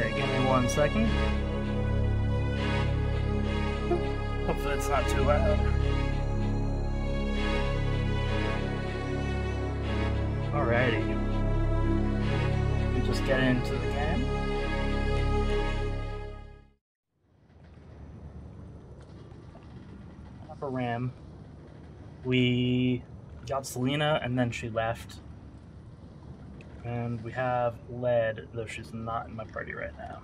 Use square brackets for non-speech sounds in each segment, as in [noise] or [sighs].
Okay, give me one second. Hopefully it's not too loud. Alrighty. We just get into the game. Upper Ram. We got Selina and then she left. And we have Led, though she's not party right now.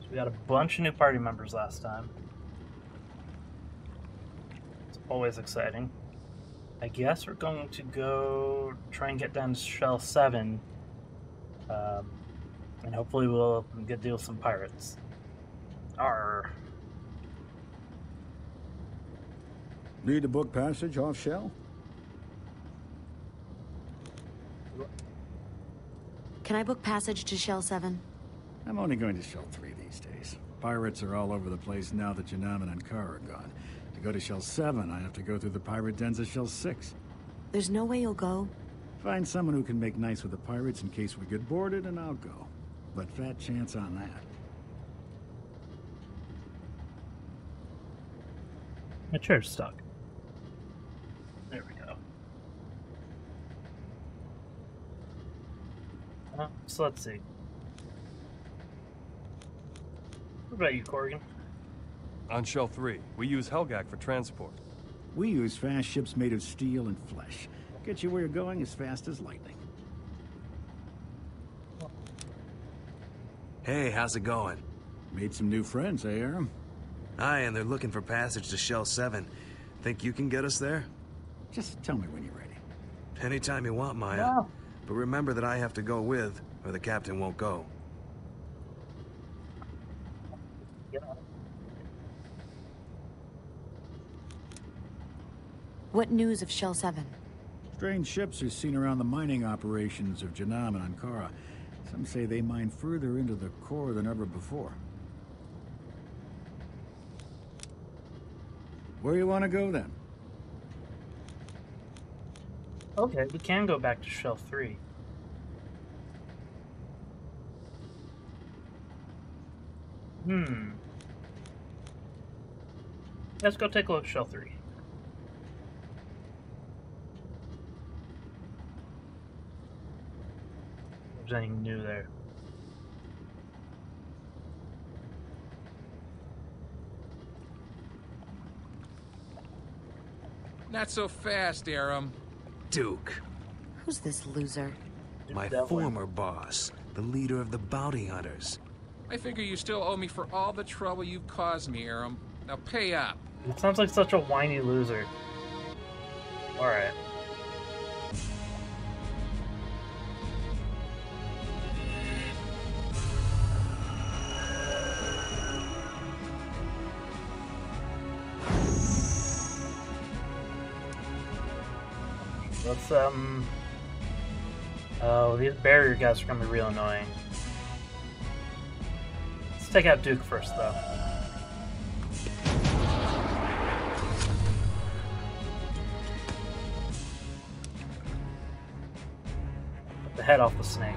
So we got a bunch of new party members last time. It's always exciting. I guess we're going to go try and get down to Shell 7. Um, and hopefully we'll get deal with some pirates. Arr. Need a book passage off Shell? Can I book passage to Shell 7? I'm only going to Shell 3 these days. Pirates are all over the place now that Janam and Ankara are gone. To go to Shell 7, I have to go through the pirate dens of Shell 6. There's no way you'll go? Find someone who can make nice with the pirates in case we get boarded, and I'll go. But fat chance on that. My chair's stuck. There we go. Uh, so let's see. What about you, Corrigan? On Shell 3, we use Helgak for transport. We use fast ships made of steel and flesh. Get you where you're going as fast as lightning. Hey, how's it going? Made some new friends, eh, Aram? Aye, and they're looking for passage to Shell 7. Think you can get us there? Just tell me when you're ready. Anytime you want, Maya. No. But remember that I have to go with, or the captain won't go. What news of Shell 7? Strange ships are seen around the mining operations of Janam and Ankara. Some say they mine further into the core than ever before. Where you want to go then? Okay, we can go back to Shell 3. Hmm. Let's go take a look at Shell 3. If there's anything new there. Not so fast, Aram. Duke, Who's this loser? my former boss, the leader of the bounty hunters. I figure you still owe me for all the trouble you've caused me, Aram. Now pay up. It sounds like such a whiny loser. Alright. Let's, um... Oh, these barrier guys are gonna be real annoying. Take out Duke first, though. Put the head off the snake.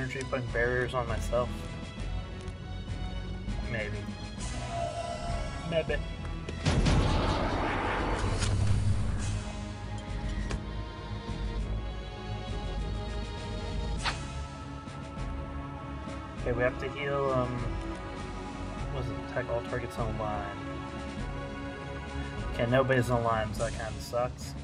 Energy putting barriers on myself. Maybe. Maybe. Okay, we have to heal, um... Was it attack all targets on line? Okay, nobody's on line, so that kind of sucks.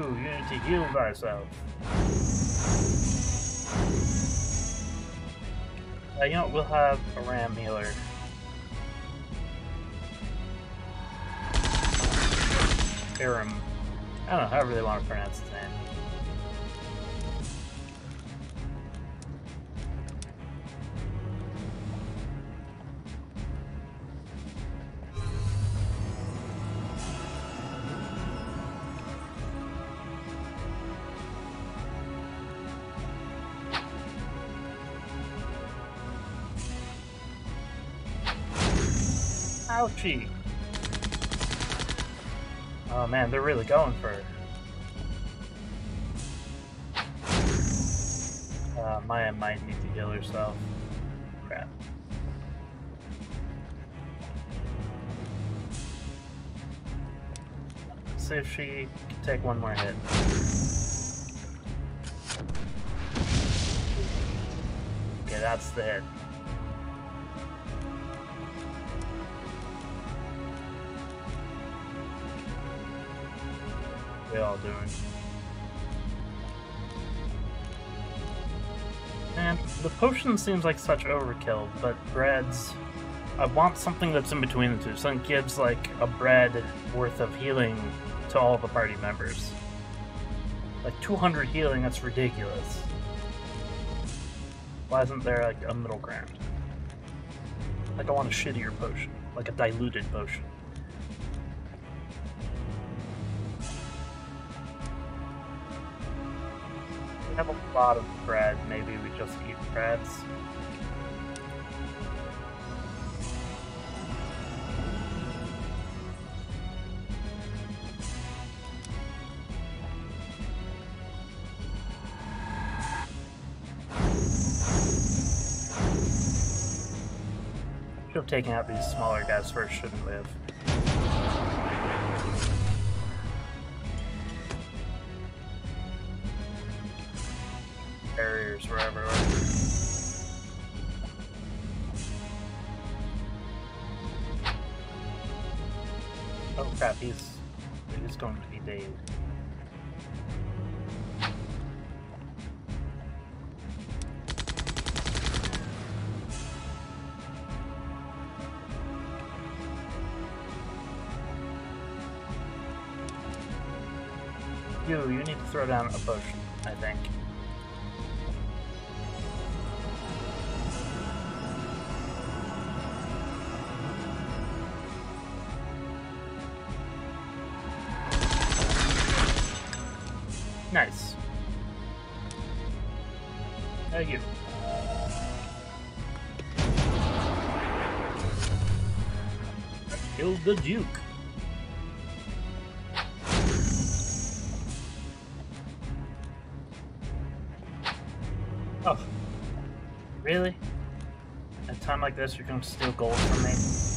You, to heal thyself. Uh, you know, we'll have a ram healer. Aram. I don't know, however they want to pronounce his Oh man, they're really going for it. Uh, Maya might need to heal herself. Crap. See if she can take one more hit. Okay, that's the hit. Doing? And the potion seems like such overkill, but breads. I want something that's in between the two. Something gives like a bread worth of healing to all the party members. Like 200 healing, that's ridiculous. Why isn't there like a middle ground? Like I want a shittier potion, like a diluted potion. Of bread. Maybe we just eat breads. Should have taken out these smaller guys first, shouldn't we have? You, need to throw down a potion, I think. This, you're gonna steal gold from me?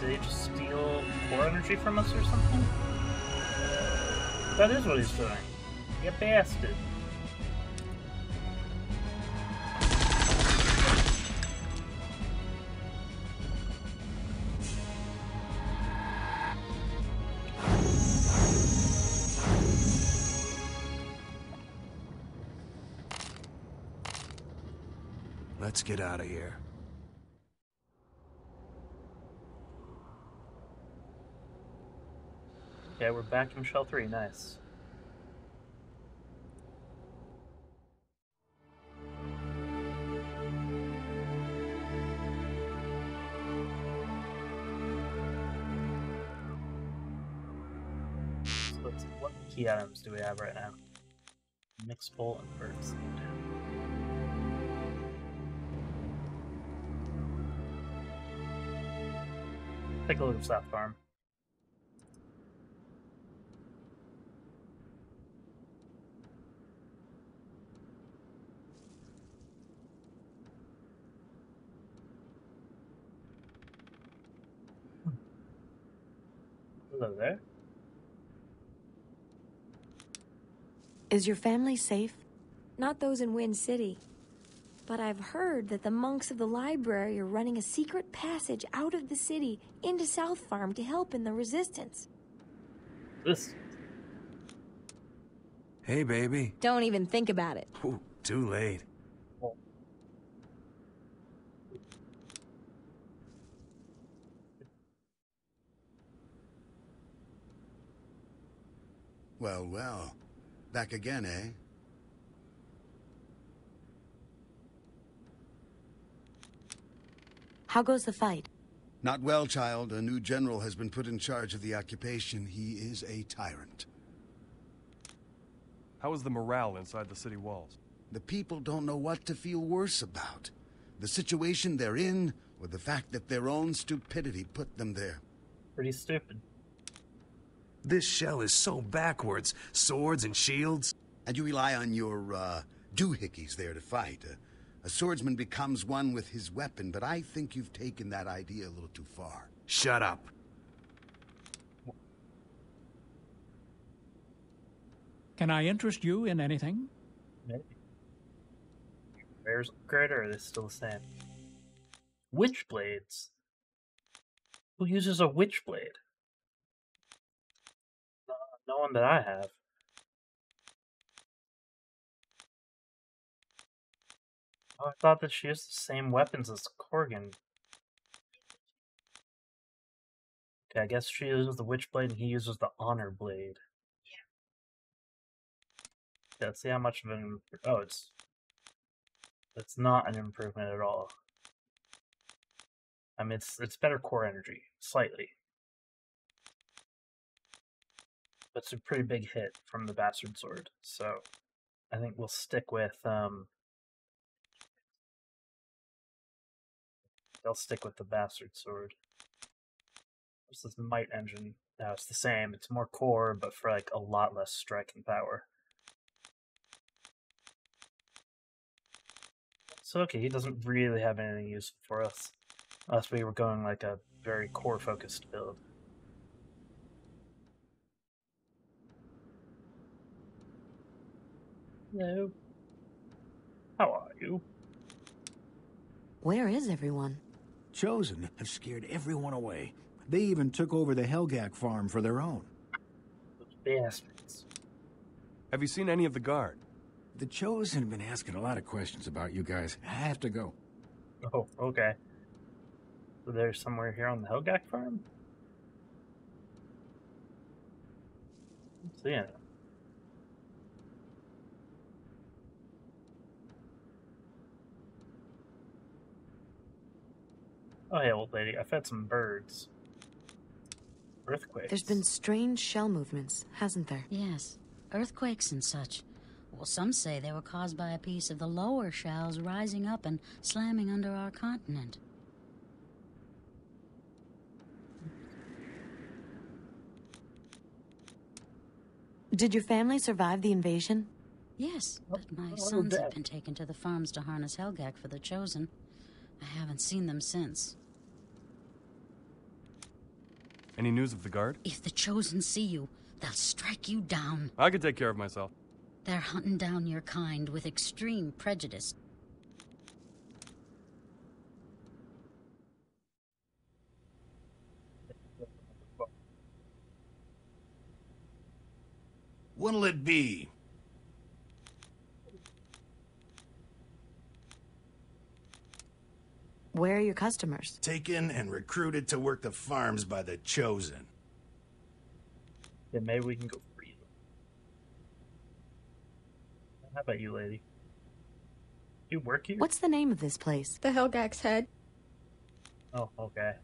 Did he just steal core energy from us or something? That is what he's doing. You bastard. Let's get out of here. Okay, we're back in Shell 3. Nice. So let's see, what key items do we have right now? Mix bowl and bird seed. Take a look at South Farm. Hello there. Is your family safe? Not those in Wind City. But I've heard that the monks of the library are running a secret passage out of the city into South Farm to help in the resistance. This Hey, baby. Don't even think about it. Ooh, too late. Well, well. Back again, eh? How goes the fight? Not well, child. A new general has been put in charge of the occupation. He is a tyrant. How is the morale inside the city walls? The people don't know what to feel worse about. The situation they're in, or the fact that their own stupidity put them there. pretty stupid. This shell is so backwards. Swords and shields. And you rely on your, uh, doohickeys there to fight. Uh, a swordsman becomes one with his weapon, but I think you've taken that idea a little too far. Shut up. Can I interest you in anything? Maybe. Bears upgrade or are they still the same? Witchblades. Who uses a witchblade? No one that I have. Oh, I thought that she used the same weapons as Corgan. Okay, I guess she uses the witchblade and he uses the honor blade. Yeah, let's see how much of an oh it's it's not an improvement at all. I mean it's it's better core energy, slightly. But it's a pretty big hit from the bastard sword, so I think we'll stick with um I'll stick with the bastard sword. This is might engine. Now it's the same, it's more core, but for like a lot less striking power. So okay, he doesn't really have anything useful for us. Unless we were going like a very core focused build. Hello. How are you? Where is everyone? Chosen have scared everyone away. They even took over the Helgak farm for their own. Those bastards. Have you seen any of the guard? The Chosen have been asking a lot of questions about you guys. I have to go. Oh, okay. So they're somewhere here on the Helgak farm? I'm seeing it. Oh, hey, old lady. I fed some birds. Earthquakes. There's been strange shell movements, hasn't there? Yes, earthquakes and such. Well, some say they were caused by a piece of the lower shells rising up and slamming under our continent. Did your family survive the invasion? Yes, Oh, but my oh, sons have been taken to the farms to harness Helgak for the Chosen. I haven't seen them since. Any news of the guard? If the Chosen see you, they'll strike you down. I can take care of myself. They're hunting down your kind with extreme prejudice. What'll it be? Where are your customers? Taken and recruited to work the farms by the Chosen. Then maybe we can go free them. How about you, lady? You work here? What's the name of this place? The Helgak's head. Oh, okay.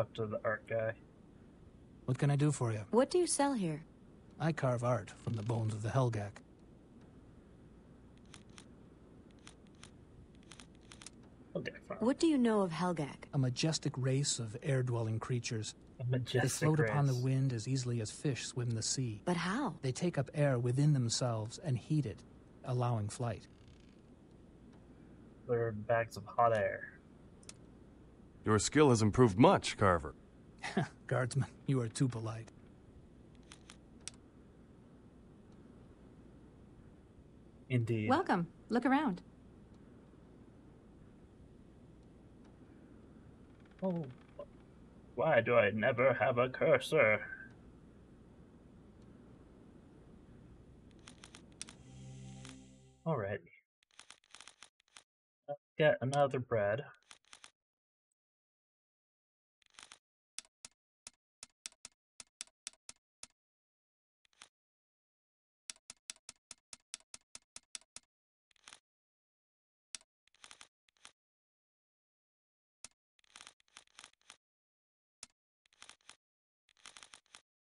Talk to the art guy. What can I do for you? What do you sell here? I carve art from the bones of the Helgak. Okay. What do you know of Helgak? A majestic race of air-dwelling creatures. A They majestic float upon the wind as easily as fish swim the sea. But how? They take up air within themselves and heat it, allowing flight. They're bags of hot air. Your skill has improved much, Carver. [laughs] Guardsman, you are too polite. Indeed. Welcome. Look around. Oh, why do I never have a cursor? Alright. Let's get another bread.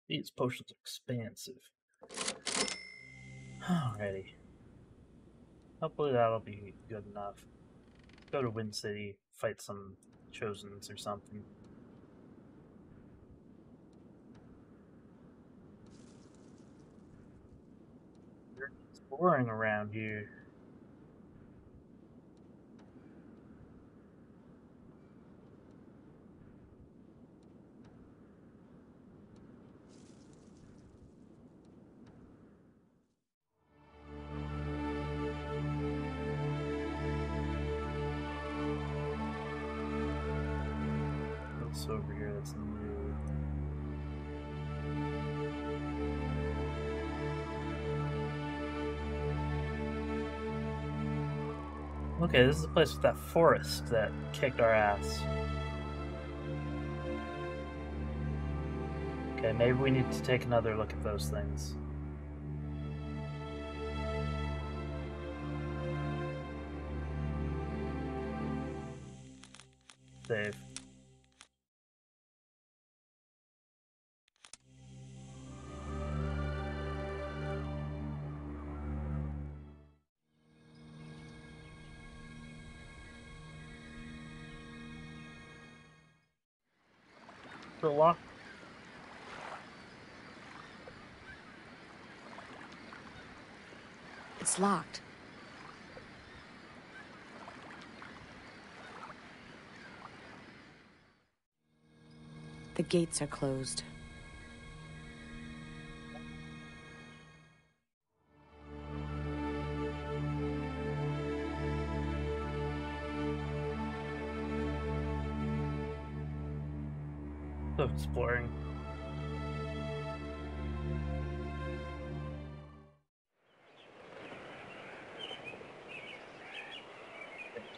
These potions are expansive. Alrighty. Hopefully that'll be good enough. Go to Wind City, fight some Chosens or something. They're exploring around here. Okay, this is the place with that forest that kicked our ass. Okay, maybe we need to take another look at those things. Save. Lock. It's locked. The gates are closed. Exploring.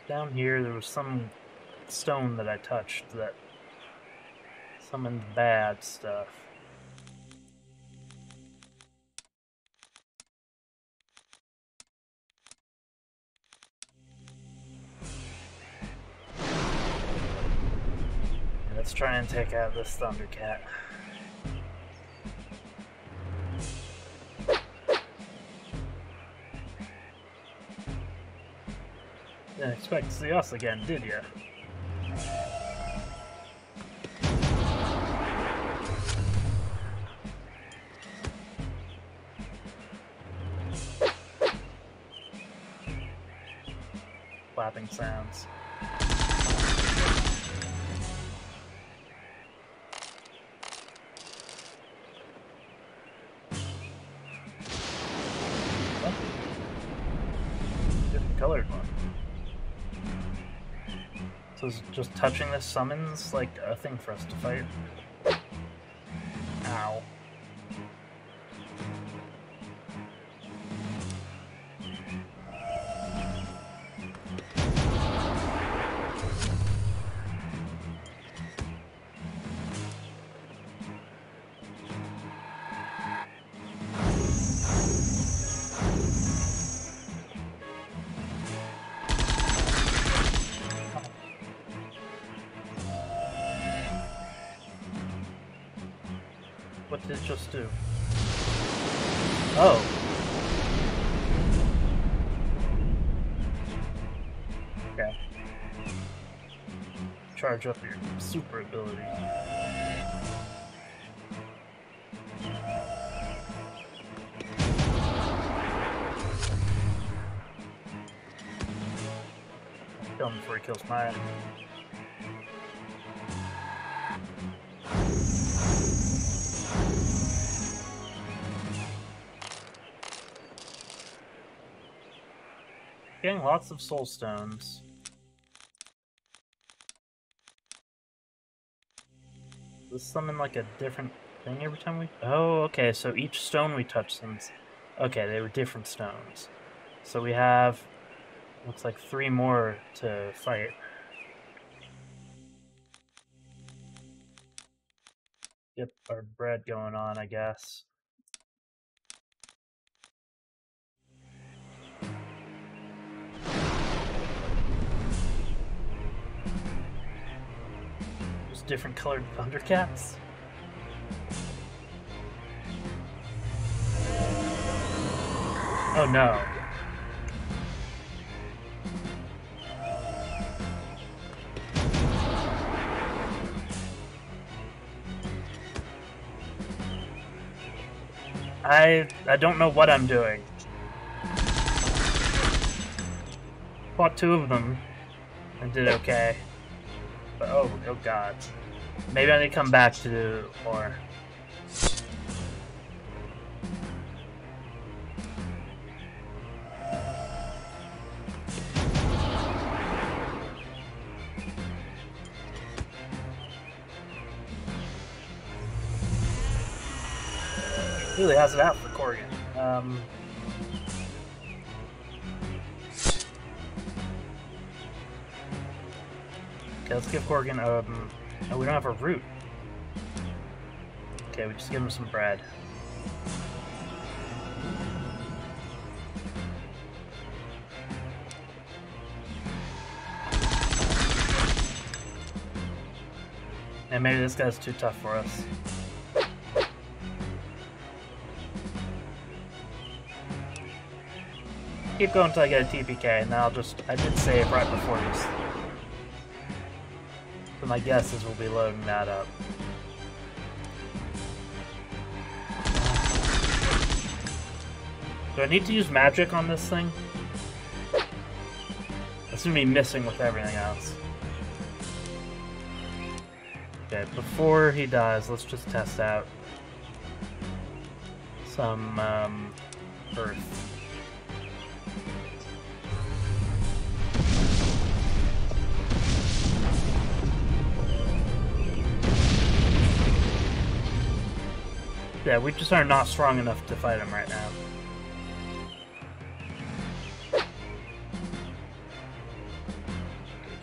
Down here, there was some stone that I touched that summoned bad stuff. And take out this Thundercat. Didn't expect to see us again, did ya? Touching this summons like a thing for us to fight? super ability. Kill him before he kills Maya. Getting lots of soul stones. Does summon like a different thing every time we... Oh, okay, so each stone we touch sends... Okay, they were different stones. So we have... Looks like three more to fight. Yep, our bread going on, I guess. Different colored Thundercats. Oh no. I I don't know what I'm doing. Fought two of them and did okay. But oh, oh god. Maybe I need to come back to do more. really has it out for Corrigan. Um, okay, let's give Corrigan. Um, oh, we don't have a root. Okay, we just give him some bread. And maybe this guy's too tough for us. keep going until I get a TPK, and I'll just... I did save right before this. So my guess is we'll be loading that up. Do I need to use magic on this thing? It's gonna be missing with everything else. Okay, before he dies, let's just test out some um, earth. Yeah, we just are not strong enough to fight him right now.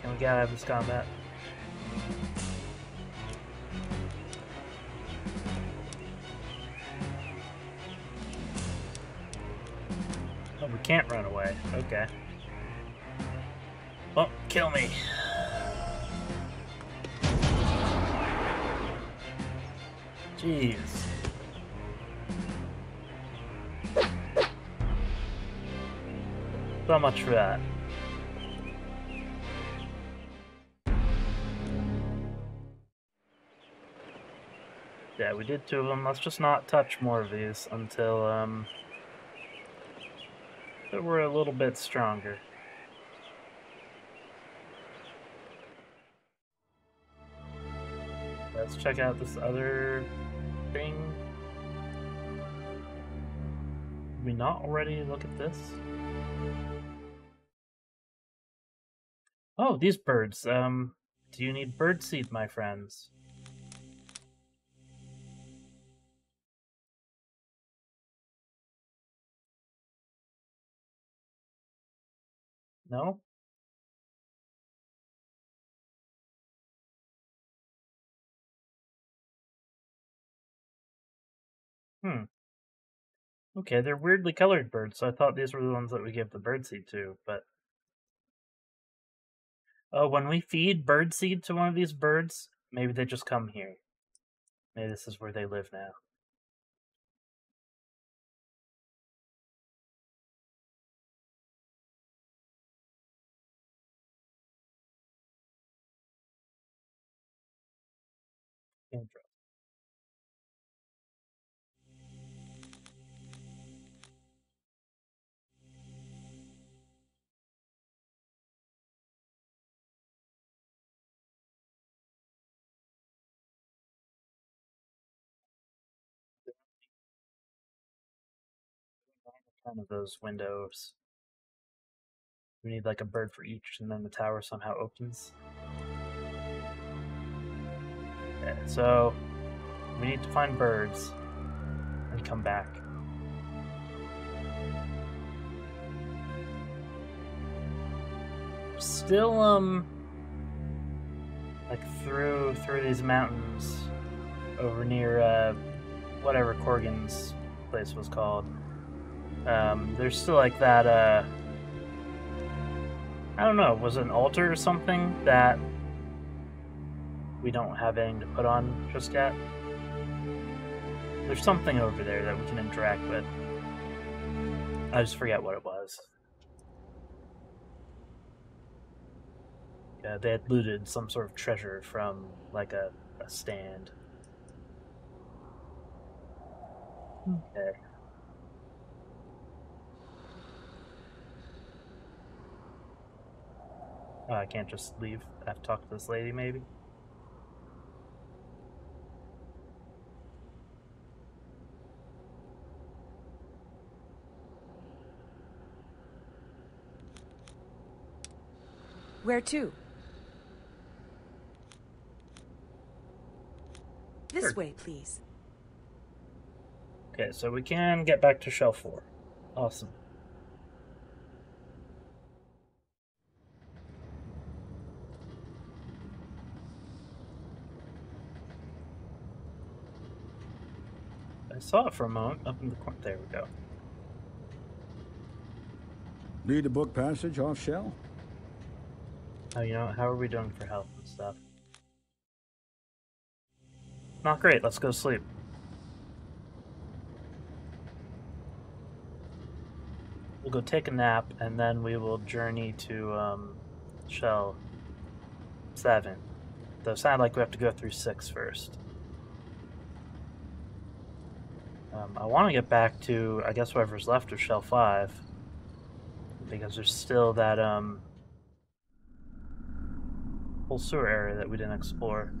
Can we out of this combat? Oh, we can't run away. Okay. For that. Yeah, we did two of them. Let's just not touch more of these until, um... we're a little bit stronger. Let's check out this other thing. Did we not already look at this? Oh, these birds. Um, do you need bird seed, my friends? No? Hmm. Okay, they're weirdly colored birds, so I thought these were the ones that we give the birdseed to, but Oh, when we feed birdseed to one of these birds, maybe they just come here. Maybe this is where they live now. Of those windows. We need like a bird for each, and then the tower somehow opens. Okay, so we need to find birds and come back. Still, um, like through through these mountains over near uh, whatever Corgan's place was called. Um, there's still like that. Uh, I don't know. Was it an altar or something that we don't have anything to put on just yet? There's something over there that we can interact with. I just forget what it was. Yeah, they had looted some sort of treasure from like a, a stand. Okay. Oh, I can't just leave. I have to talk to this lady, maybe? Where to? This Sure. way, please. Okay, so we can get back to Shell 4. Awesome. Saw it for a moment up in the corner. There we go. Need to book passage off Shell? Oh, you know, how are we doing for health and stuff? Not great. Let's go sleep. We'll go take a nap, and then we will journey to um, Shell 7. Though it sounds like we have to go through 6 first. Um, I want to get back to, I guess, whatever's left of Shell 5. Because there's still that, um, whole sewer area that we didn't explore.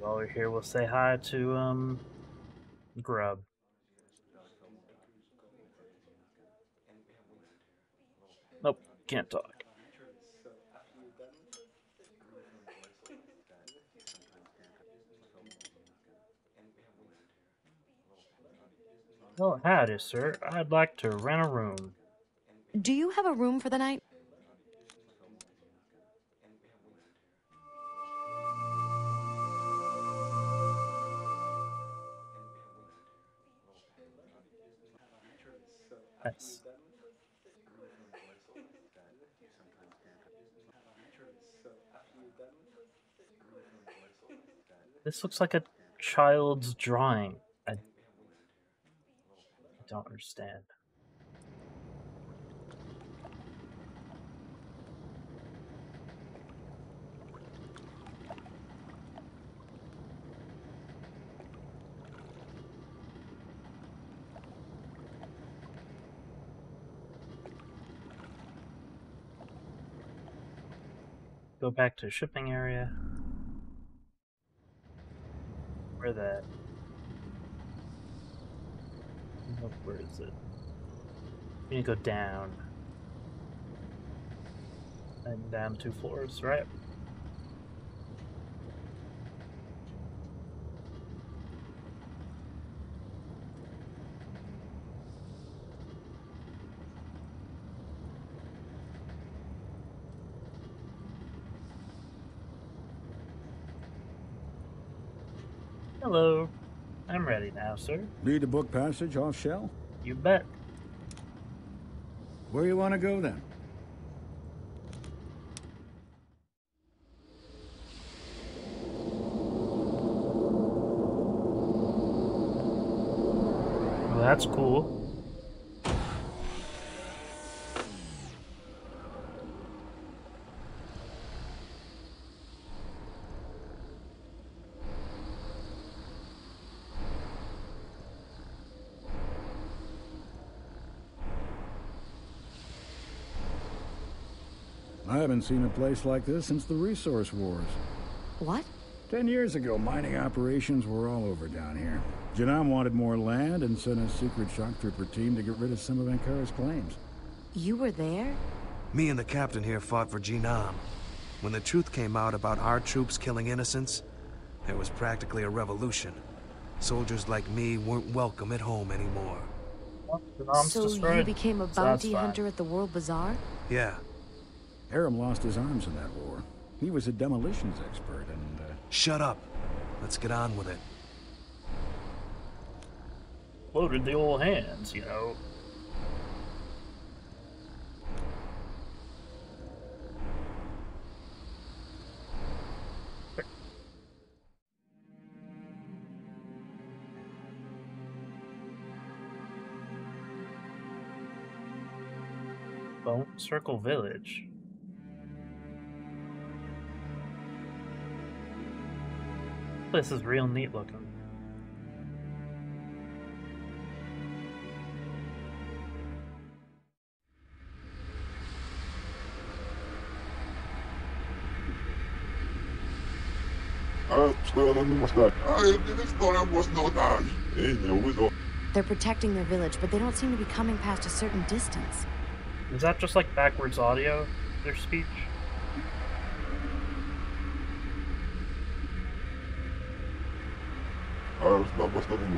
While we're here, we'll say hi to um, Grubb. Nope, can't talk. Oh, howdy, sir. I'd like to rent a room. Do you have a room for the night? This looks like a child's drawing. I, I don't understand. Go back to shipping area. Where that? Where is it? You need to go down. And down two floors, right? Hello. I'm ready now, sir. Read the book passage off Shell? You bet. Where you want to go then? Well, that's cool. Haven't seen a place like this since the resource wars. What? Ten years ago, mining operations were all over down here. Janam wanted more land and sent a secret shock trooper team to get rid of some of Ankara's claims. You were there? Me and the captain here fought for Jinam. When the truth came out about our troops killing innocents, there was practically a revolution. Soldiers like me weren't welcome at home anymore. so you became a bounty hunter at the World Bazaar? Yeah. Araym lost his arms in that war. He was a demolitions expert and... Uh... Shut up. Let's get on with it. Loaded the old hands, you know. Bone Circle Village. This is real neat looking. They're protecting their village, but they don't seem to be coming past a certain distance. Is that just like backwards audio, their speech?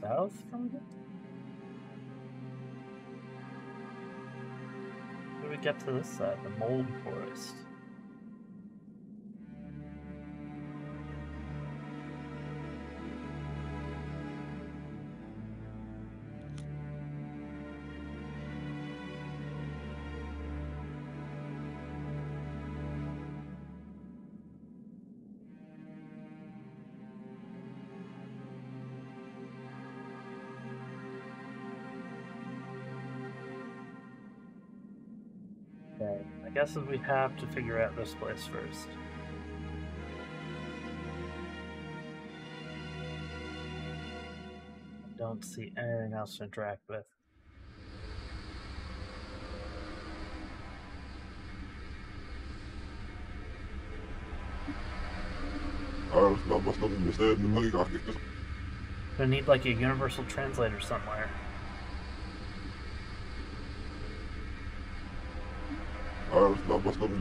south from here? How do we get to this side? The mold forest. I guess we have to figure out this place first. Don't see anything else to interact with. Gonna need like a universal translator somewhere.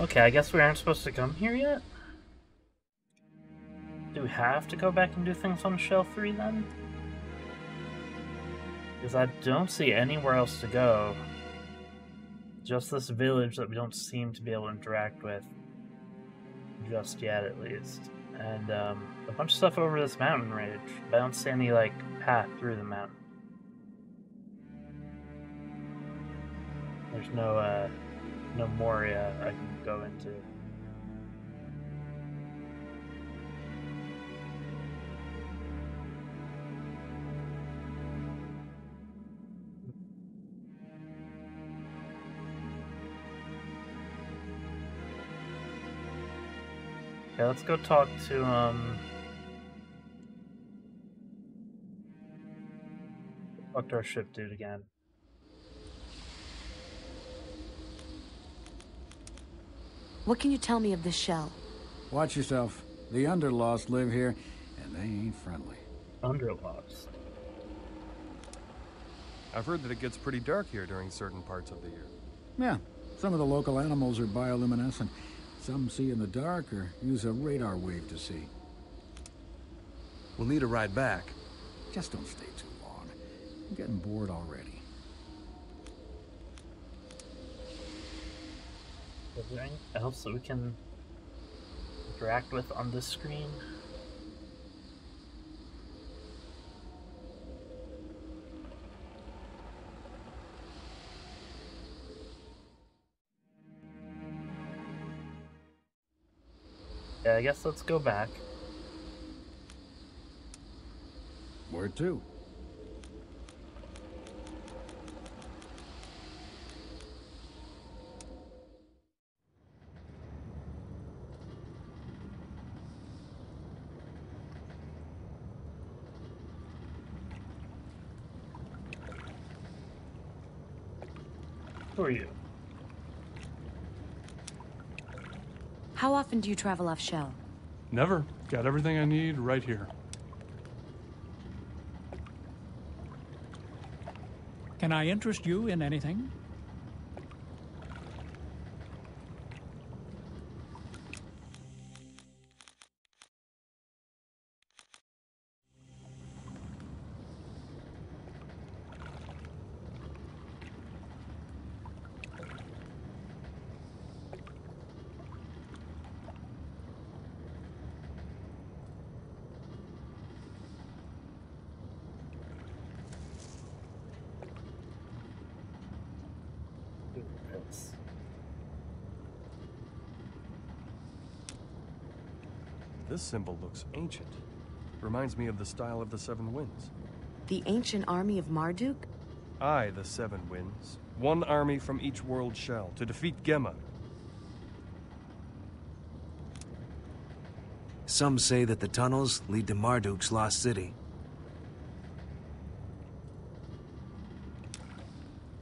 Okay, I guess we aren't supposed to come here yet? Do we have to go back and do things on Shell 3 then? Because I don't see anywhere else to go. Just this village that we don't seem to be able to interact with. Just yet, at least. And um, a bunch of stuff over this mountain range. But I don't see any, like, path through the mountain. There's no, uh, no Moria I can go into. Okay, let's go talk to, um... Talk to our ship dude again. What can you tell me of this shell? Watch yourself. The Underlost live here, and they ain't friendly. Underlost. I've heard that it gets pretty dark here during certain parts of the year. Yeah, Some of the local animals are bioluminescent. Some see in the dark or use a radar wave to see. We'll need a ride back. Just don't stay too long. I'm getting bored already. Anything else that we can interact with on this screen? Yeah, I guess let's go back. Where to? How often do you travel off Shell? Never. Got everything I need right here. Can I interest you in anything? This symbol looks ancient. Reminds me of the style of the Seven Winds. The ancient army of Marduk? Aye, the Seven Winds. One army from each world shell to defeat Gemma. Some say that the tunnels lead to Marduk's lost city.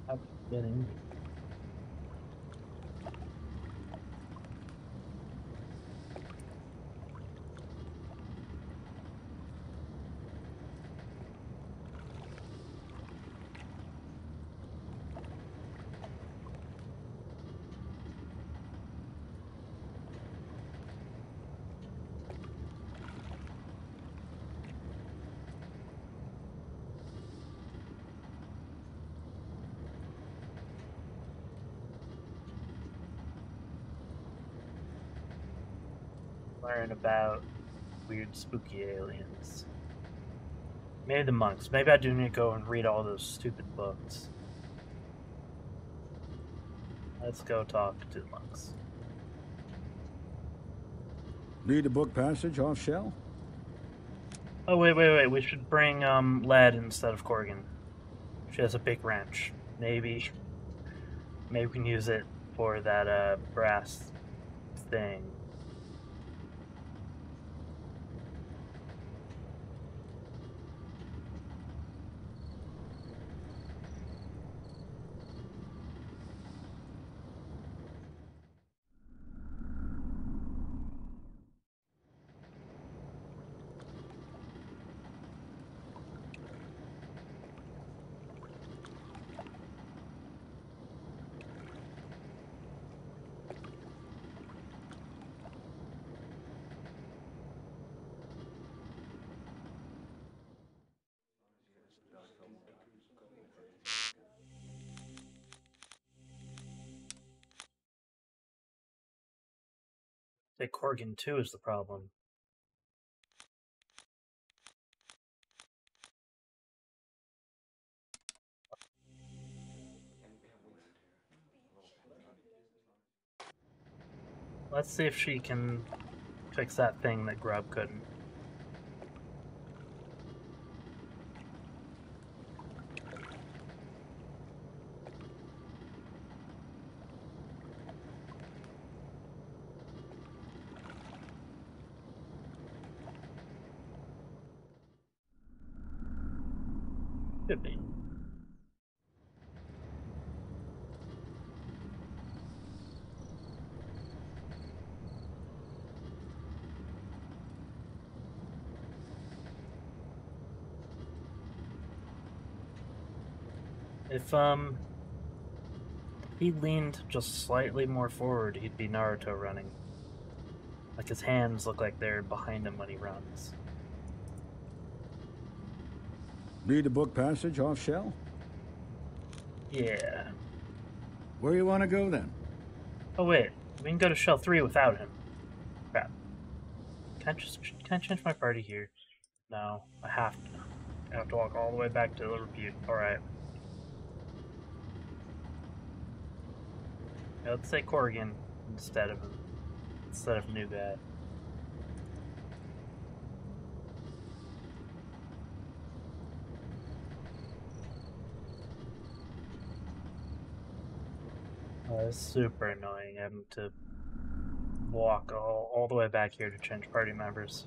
I'm getting. About weird, spooky aliens. Maybe the monks. Maybe I do need to go and read all those stupid books. Let's go talk to the monks. Need a book passage off Shell? Oh wait, wait, wait. We should bring um Led instead of Corgan. She has a big wrench. Maybe, maybe we can use it for that uh brass thing. Say Corgan 2 is the problem. Let's see if she can fix that thing that Grubb couldn't. Could be. If um he leaned just slightly more forward, he'd be Naruto running. Like his hands look like they're behind him when he runs. Need a book passage off Shell? Yeah. Where you want to go then? Oh wait, we can go to Shell 3 without him. Crap. Can I just can I change my party here? No, I have to. I have to walk all the way back to the Repute. Alright. Yeah, let's say Corrigan instead of instead of new guy. Oh, it's super annoying having to walk all, all the way back here to change party members.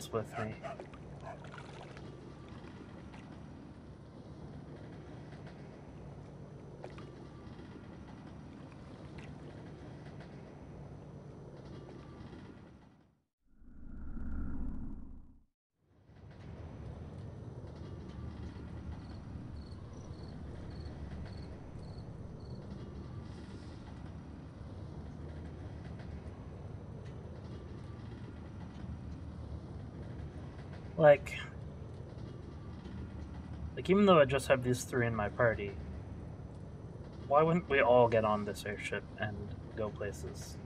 Blonde's with me. Like, like even though I just have these three in my party, why wouldn't we all get on this airship and go places?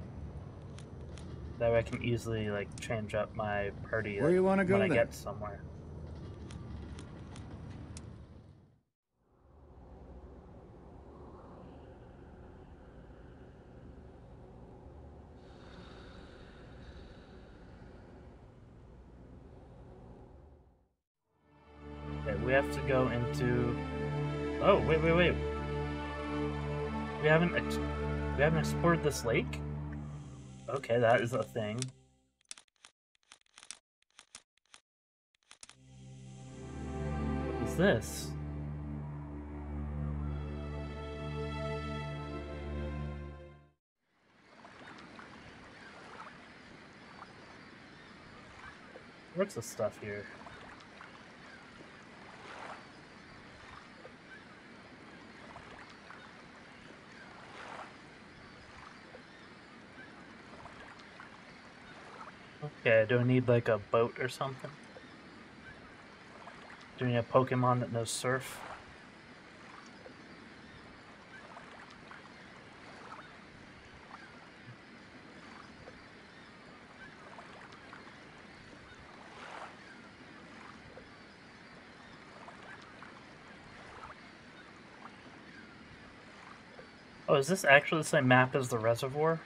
That way I can easily like change up my party Where you wanna go when I get somewhere. Go into. Oh wait, wait, wait. We haven't we haven't explored this lake. Okay, that is a thing. What is this? What's the stuff here? Okay, do I need like a boat or something? Do we need a Pokemon that knows surf? Oh, is this actually the same map as the reservoir?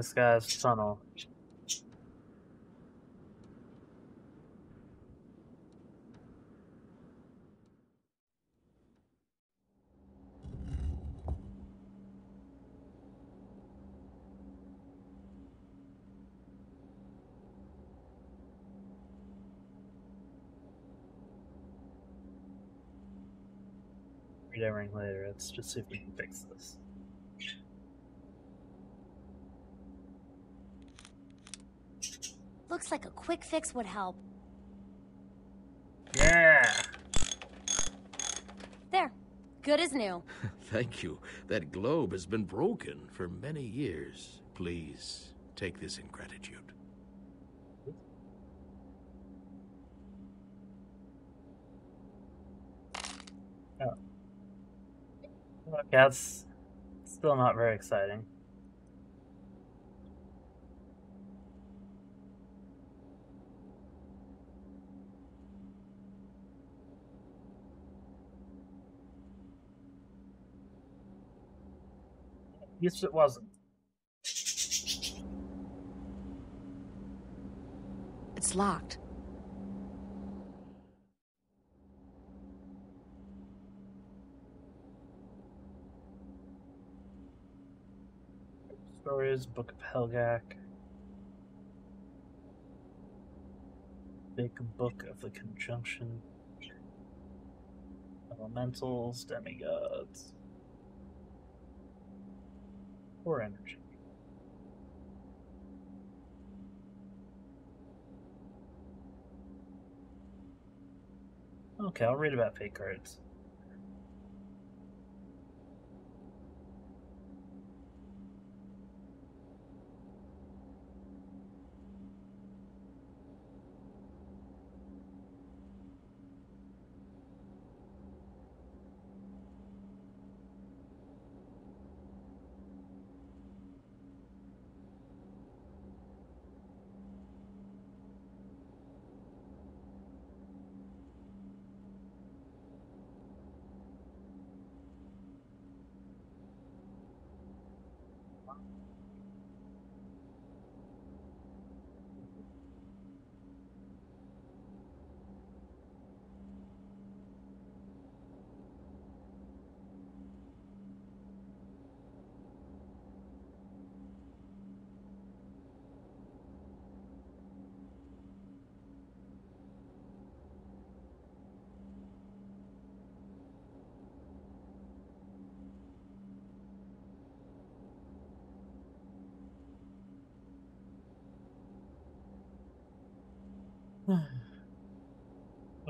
This guy's tunnel. Read later. Let's just see if we can fix this. Looks like a quick fix would help. Yeah. There. Good as new. [laughs] Thank you. That globe has been broken for many years. Please take this in gratitude. Oh. Okay, that's still not very exciting. Yes, it wasn't. It's locked. Stories, Book of Helgak. Big Book of the Conjunction. Elementals, demigods. Energy. Okay, I'll read about fate cards.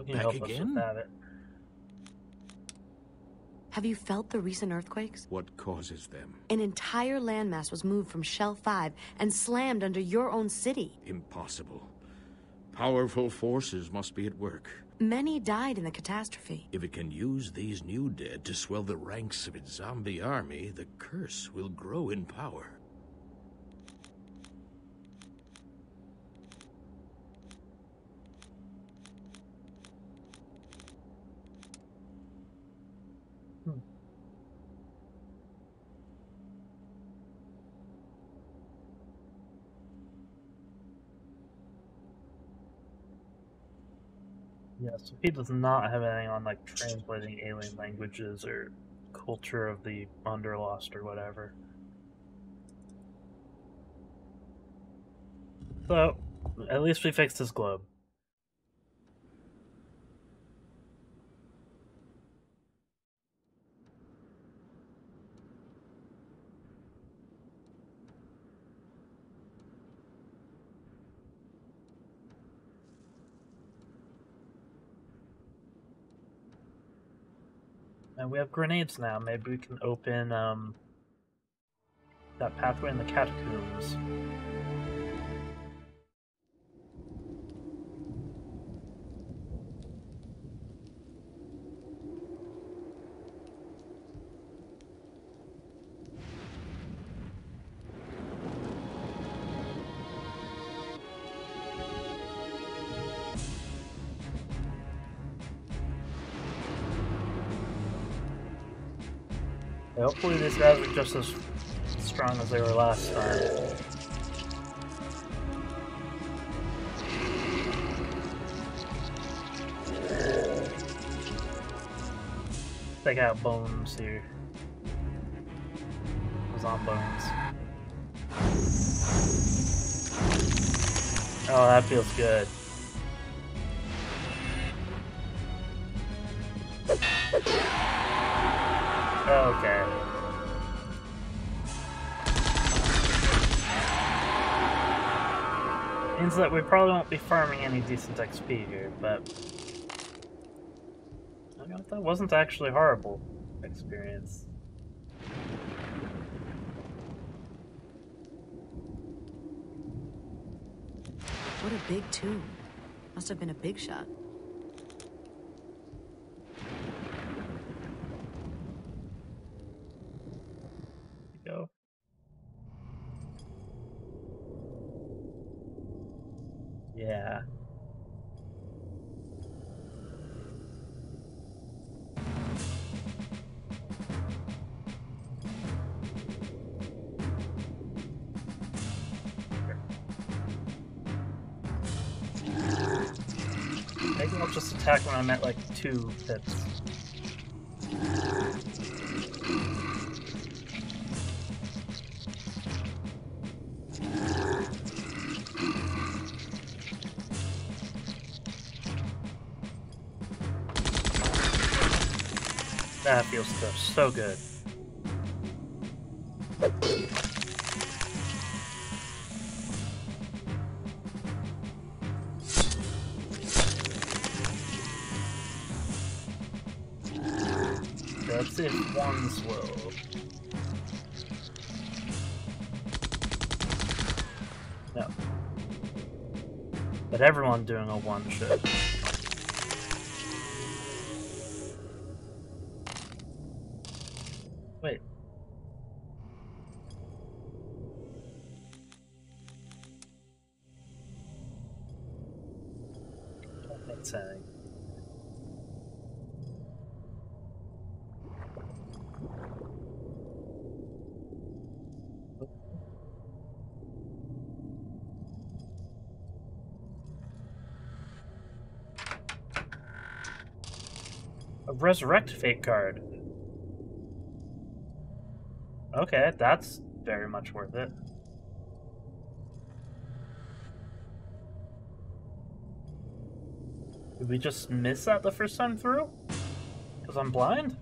What can Back help us again? with that? Have you felt the recent earthquakes? What causes them? An entire landmass was moved from Shell 5 and slammed under your own city. Impossible. Powerful forces must be at work. Many died in the catastrophe. If it can use these new dead to swell the ranks of its zombie army, the curse will grow in power. So he does not have anything on like translating alien languages or culture of the Underlost or whatever. So, at least we fixed his globe. And we have grenades now. Maybe we can open um, that pathway in the catacombs. Just as strong as they were last time. Take out bones here. Was on bones. Oh, that feels good. Okay. Means that we probably won't be farming any decent XP here, but I know that wasn't actually horrible experience. What a big tomb. Must have been a big shot. Two hits. That feels so good. Everyone doing a one should. Resurrect fate card. Okay, that's very much worth it. Did we just miss that the first time through? Because I'm blind?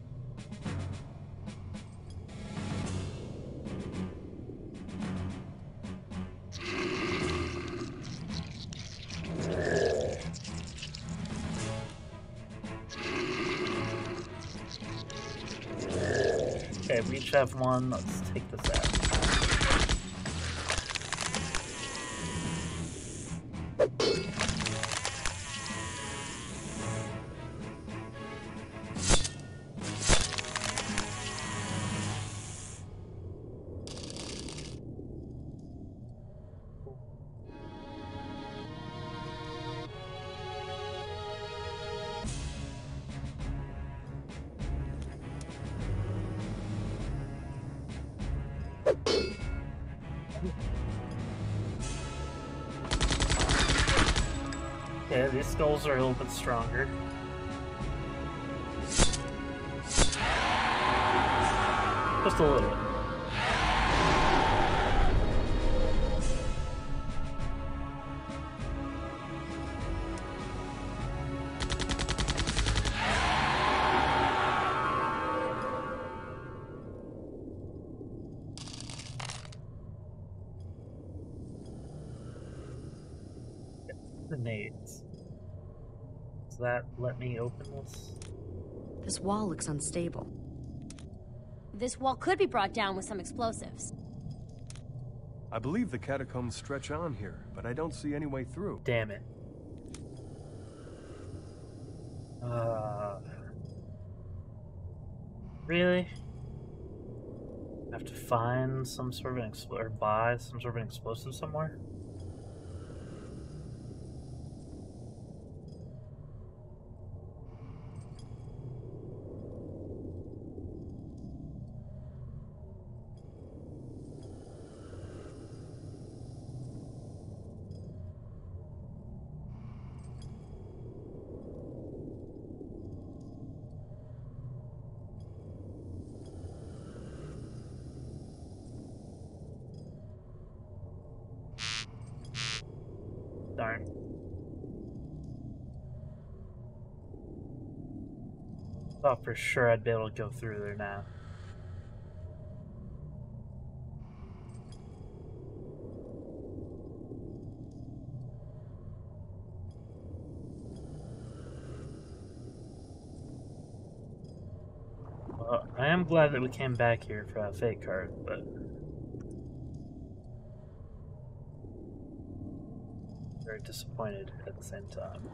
Have one. Let's take this out. Okay, these skulls are a little bit stronger. Just a little bit. Does that let me open this? This wall looks unstable. This wall could be brought down with some explosives. I believe the catacombs stretch on here, but I don't see any way through. Damn it. Uh, really? I have to find some sort of an expl- or buy some sort of an explosive somewhere? Thought for sure I'd be able to go through there now. Well, I am glad that we came back here for a fate card, but very disappointed at the same time.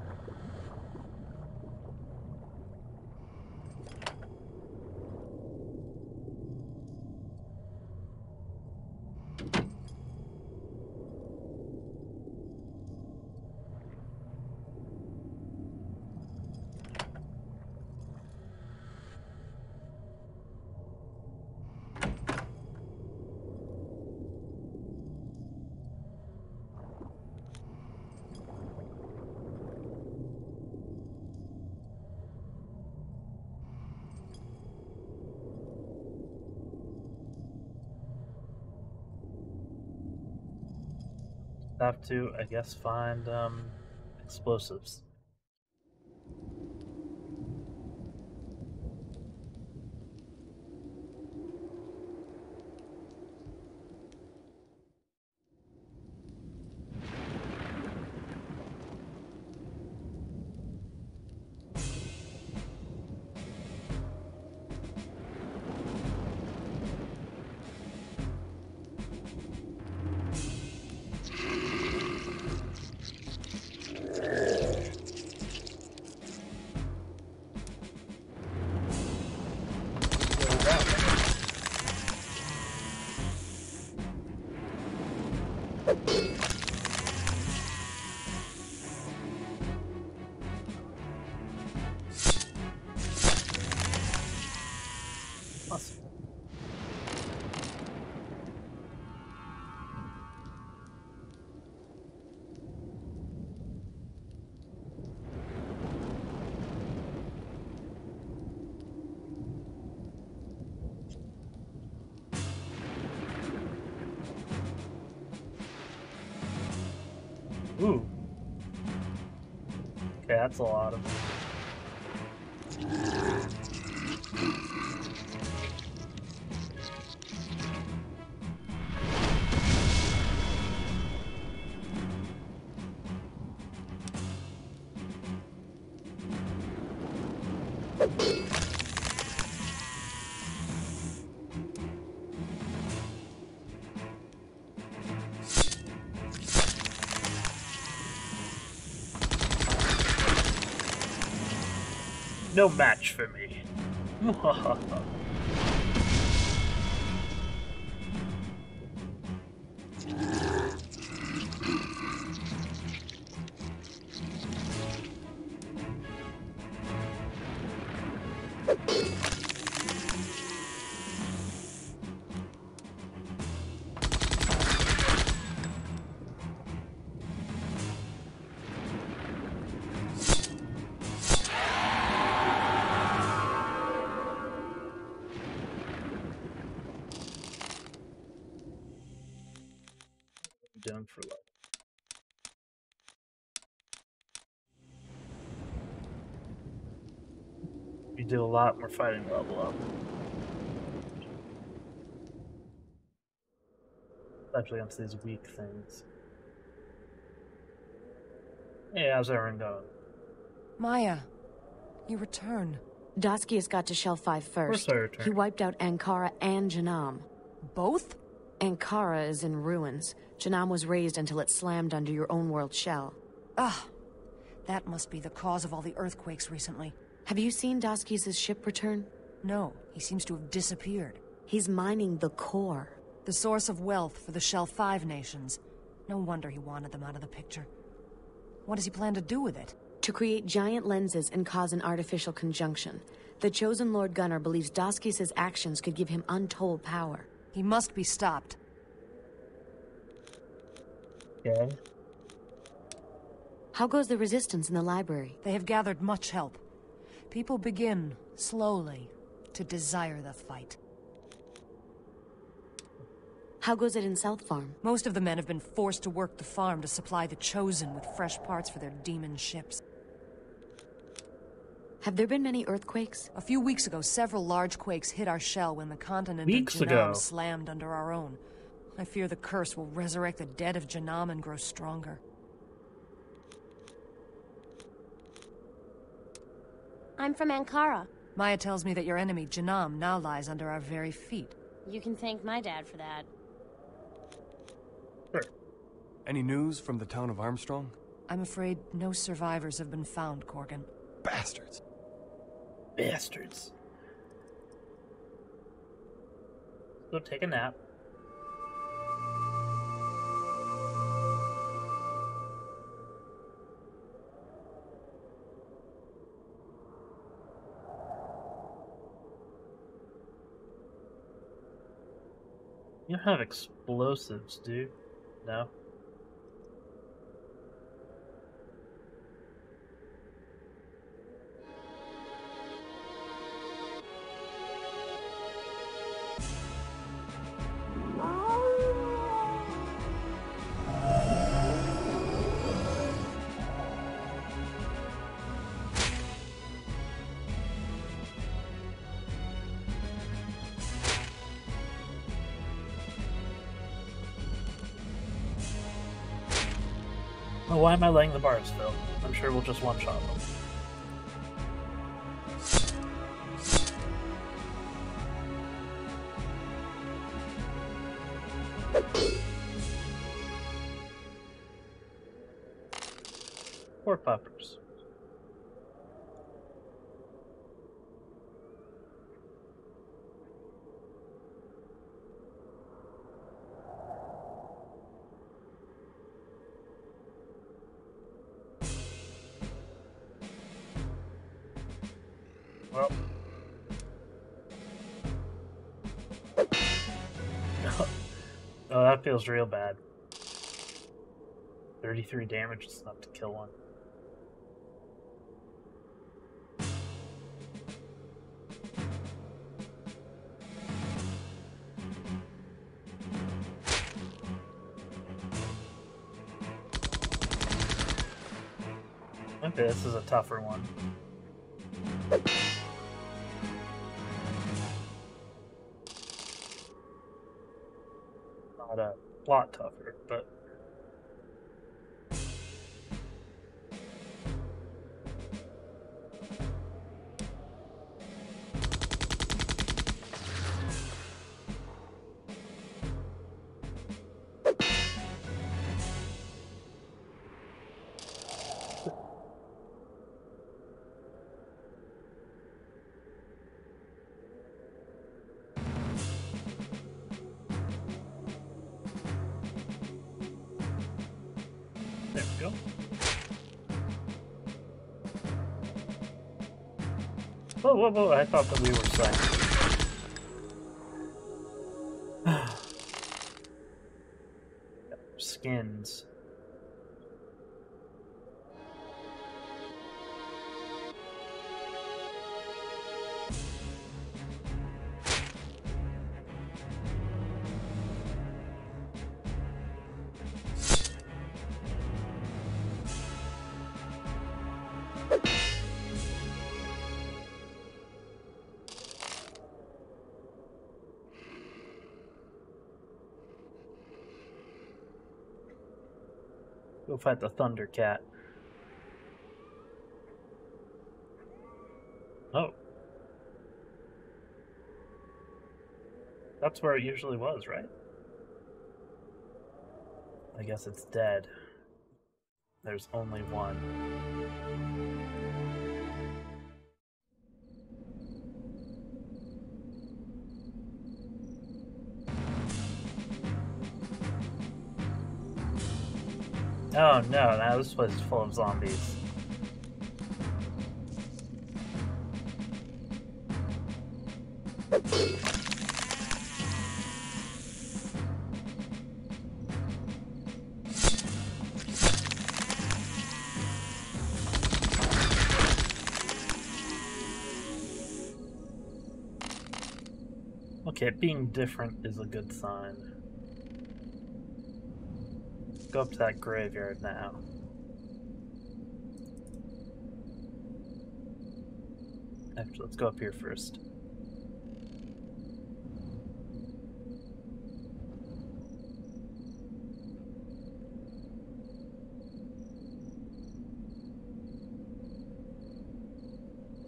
To, I guess, find um, explosives. That's a lot of. No match for me. [laughs] lot more fighting level up. Especially against these weak things. Hey, how's everyone going? Maya, you return. Doskias got to Shell 5 first. I returned. He wiped out Ankara and Janam. Both? Ankara is in ruins. Janam was raised until it slammed under your own world shell. Ah, that must be the cause of all the earthquakes recently. Have you seen Doskias' ship return? No, he seems to have disappeared. He's mining the core. The source of wealth for the Shell 5 nations. No wonder he wanted them out of the picture. What does he plan to do with it? To create giant lenses and cause an artificial conjunction. The chosen Lord Gunner believes Doskias' actions could give him untold power. He must be stopped. Okay. How goes the resistance in the library? They have gathered much help. People begin, slowly, to desire the fight. How goes it in South Farm? Most of the men have been forced to work the farm to supply the Chosen with fresh parts for their demon ships. Have there been many earthquakes? A few weeks ago, several large quakes hit our shell when the continent Weeks of Janam slammed under our own. I fear the curse will resurrect the dead of Janam and grow stronger. I'm from Ankara. Maya tells me that your enemy, Janam, now lies under our very feet. You can thank my dad for that. Any news from the town of Armstrong? I'm afraid no survivors have been found, Corgan. Bastards. Bastards. Go take a nap. You have explosives, do you? No? Why am I letting the bars fill? I'm sure we'll just one shot them. Well. [laughs] oh, that feels real bad. 33 damage is enough to kill one. Okay, this is a tougher one. Lot tougher, Whoa, whoa, whoa, I thought that we were silent. Fight the Thundercat. Oh. That's where it usually was, right? I guess it's dead. There's only one. No, this place is full of zombies. Okay, being different is a good sign. Go up to that graveyard now. Actually, let's go up here first.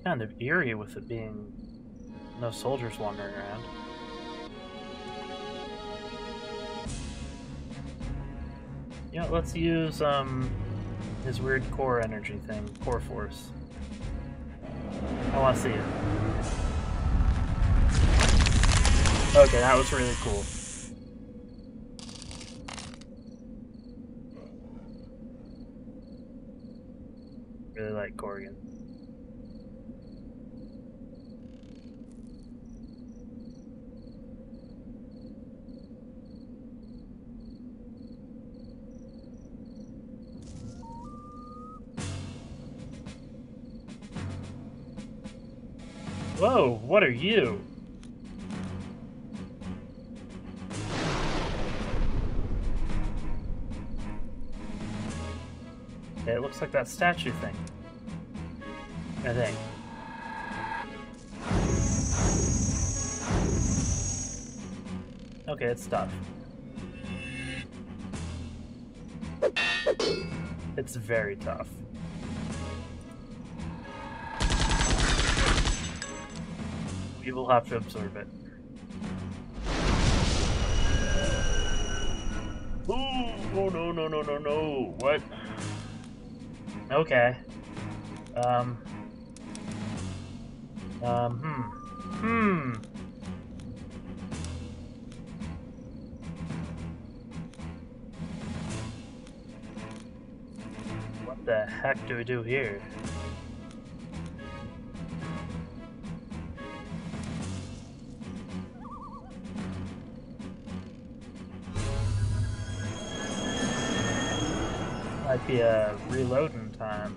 Kind of eerie with it being no soldiers wandering around. Yeah, let's use um his weird core energy thing, core force. I want to see it. Okay, that was really cool. You? Okay, it looks like that statue thing. I think. Okay, it's stuff. It's very tough. We will have to absorb it. Ooh, oh no no no no no! What? Okay. Um. Um. Hmm. Hmm. What the heck do we do here? Be a reloading time.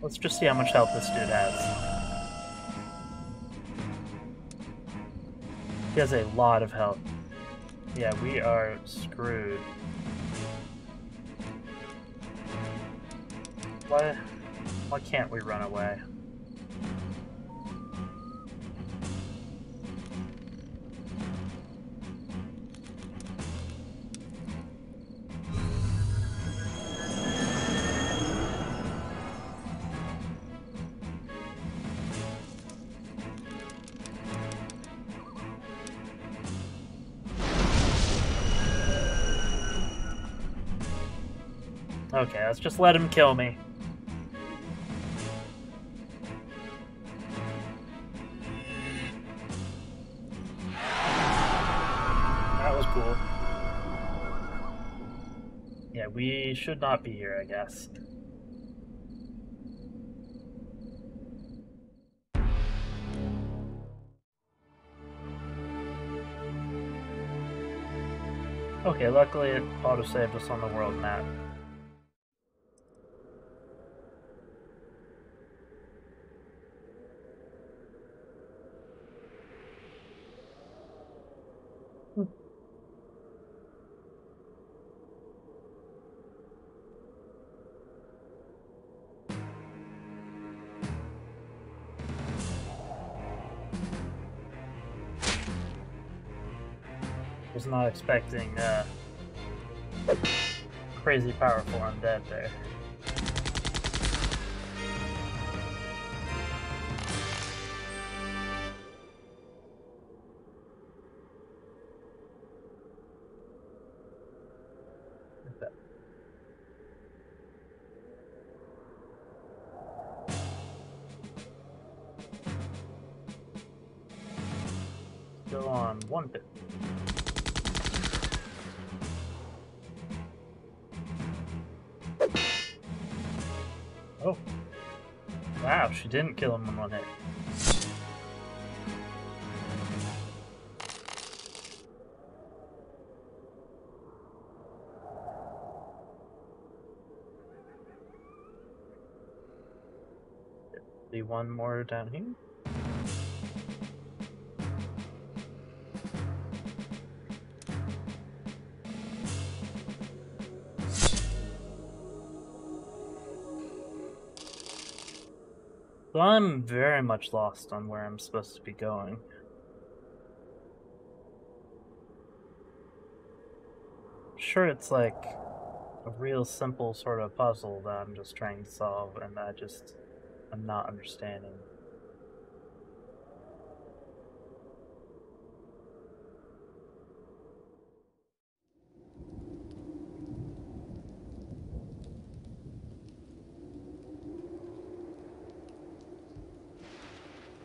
Let's just see how much health this dude has. He has a lot of health. Yeah, we are screwed. Why, why can't we run away? Let's just let him kill me. That was cool. Yeah, we should not be here, I guess. Okay, luckily it auto-saved us on the world map. Not expecting uh, crazy powerful undead there. Didn't kill him in one hit. Be one more down here. So I'm very much lost on where I'm supposed to be going. Sure, it's like a real simple sort of puzzle that I'm just trying to solve, and I just I'm not understanding.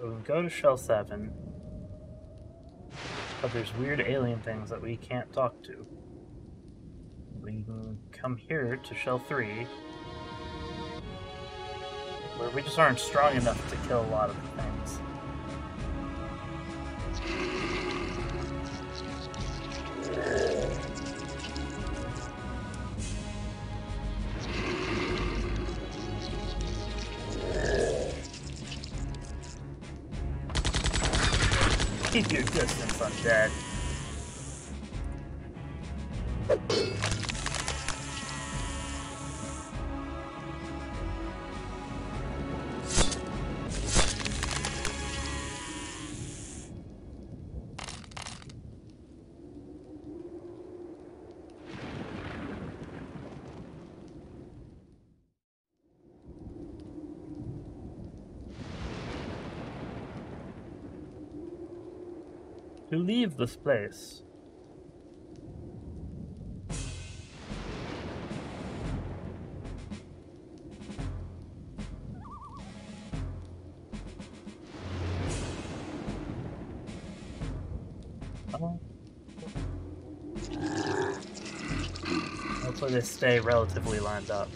We go to Shell 7, but there's weird alien things that we can't talk to. We can come here to Shell 3, where we just aren't strong enough to kill a lot of things. Distance, leave this place. Oh. Hopefully they stay relatively lined up.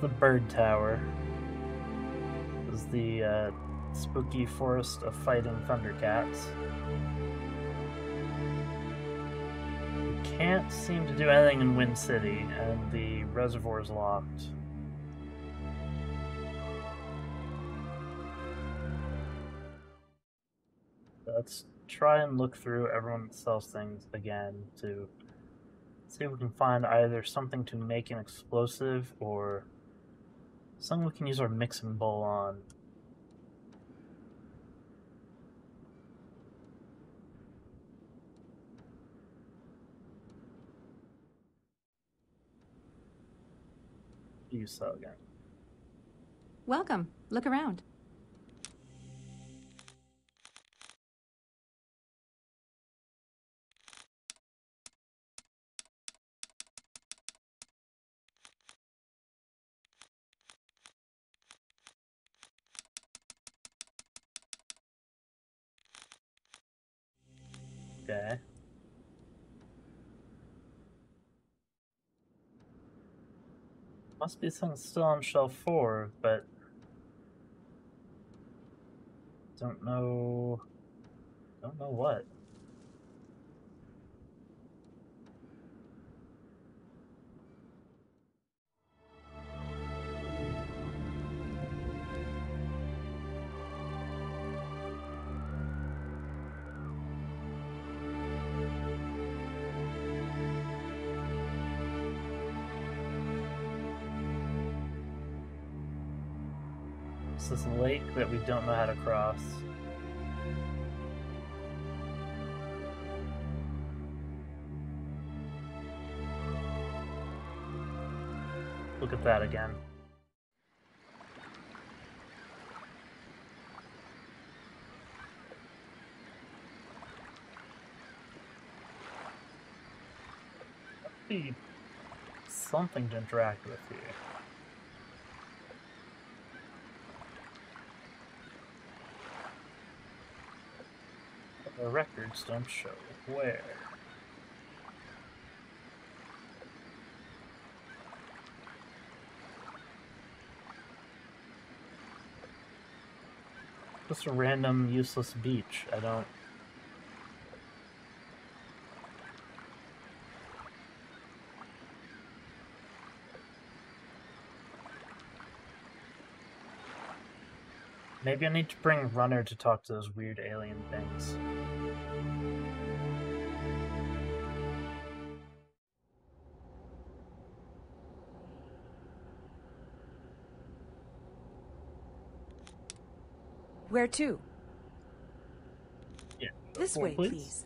The bird tower. This is the uh, spooky forest of fighting thundercats. We can't seem to do anything in Wind City, and the reservoir is locked. Let's try and look through everyone that sells things again to see if we can find either something to make an explosive or something we can use our mixing bowl on. Use that again. Welcome. Look around. Must be something still on shelf four, but don't know. Don't know what. That we don't know how to cross. Look at that again. Something to interact with here. The records don't show where. Just a random useless beach. I don't. Maybe I need to bring Runner to talk to those weird alien things. Where to? Yeah. This way, please. please.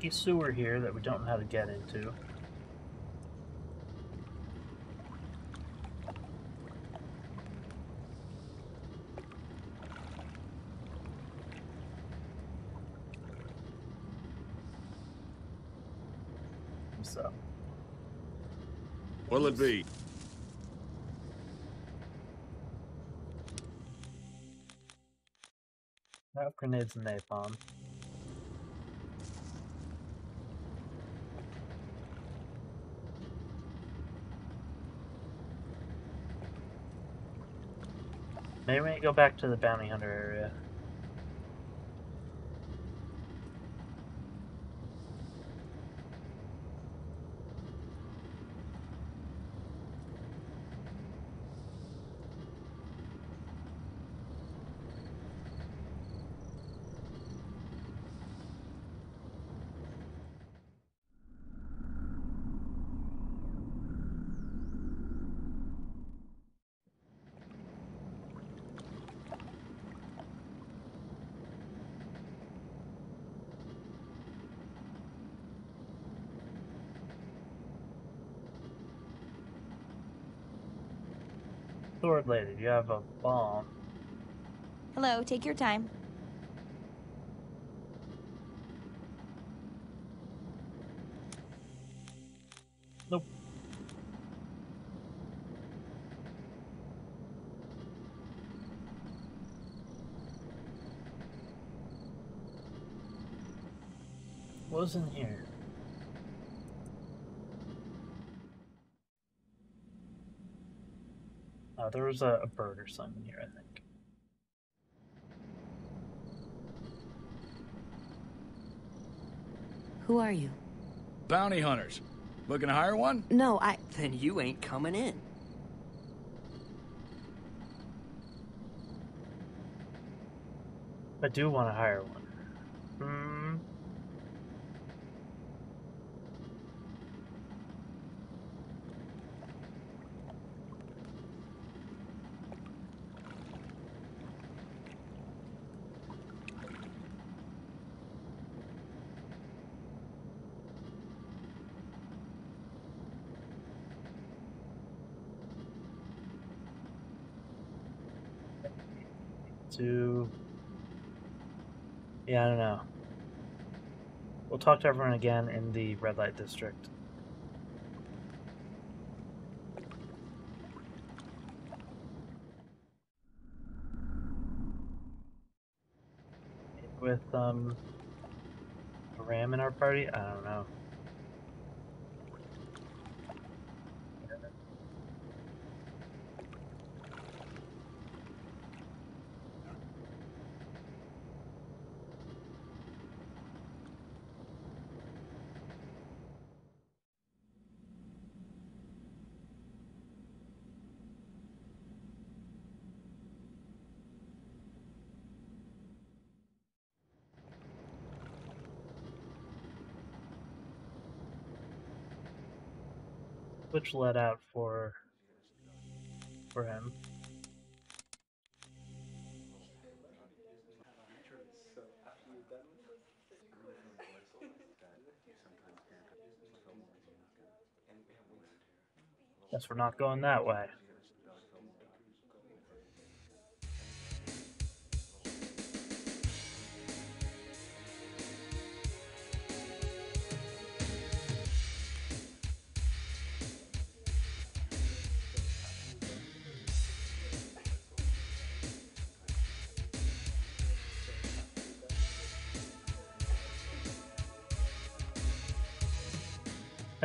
leaky sewer here that we don't know how to get into. So. What'll it be? I have grenades and napalm. Maybe we go back to the bounty hunter area. Sword lady, you have a bomb. Hello, take your time. Nope. What was in here? There was a, a bird or something here, I think. Who are you? Bounty hunters. Looking to hire one? No, I. Then you ain't coming in. I do want to hire one. Hmm. To yeah, I don't know. We'll talk to everyone again in the red light district. With um a ram in our party? I don't know. Let out for for him. Guess we're not going that way.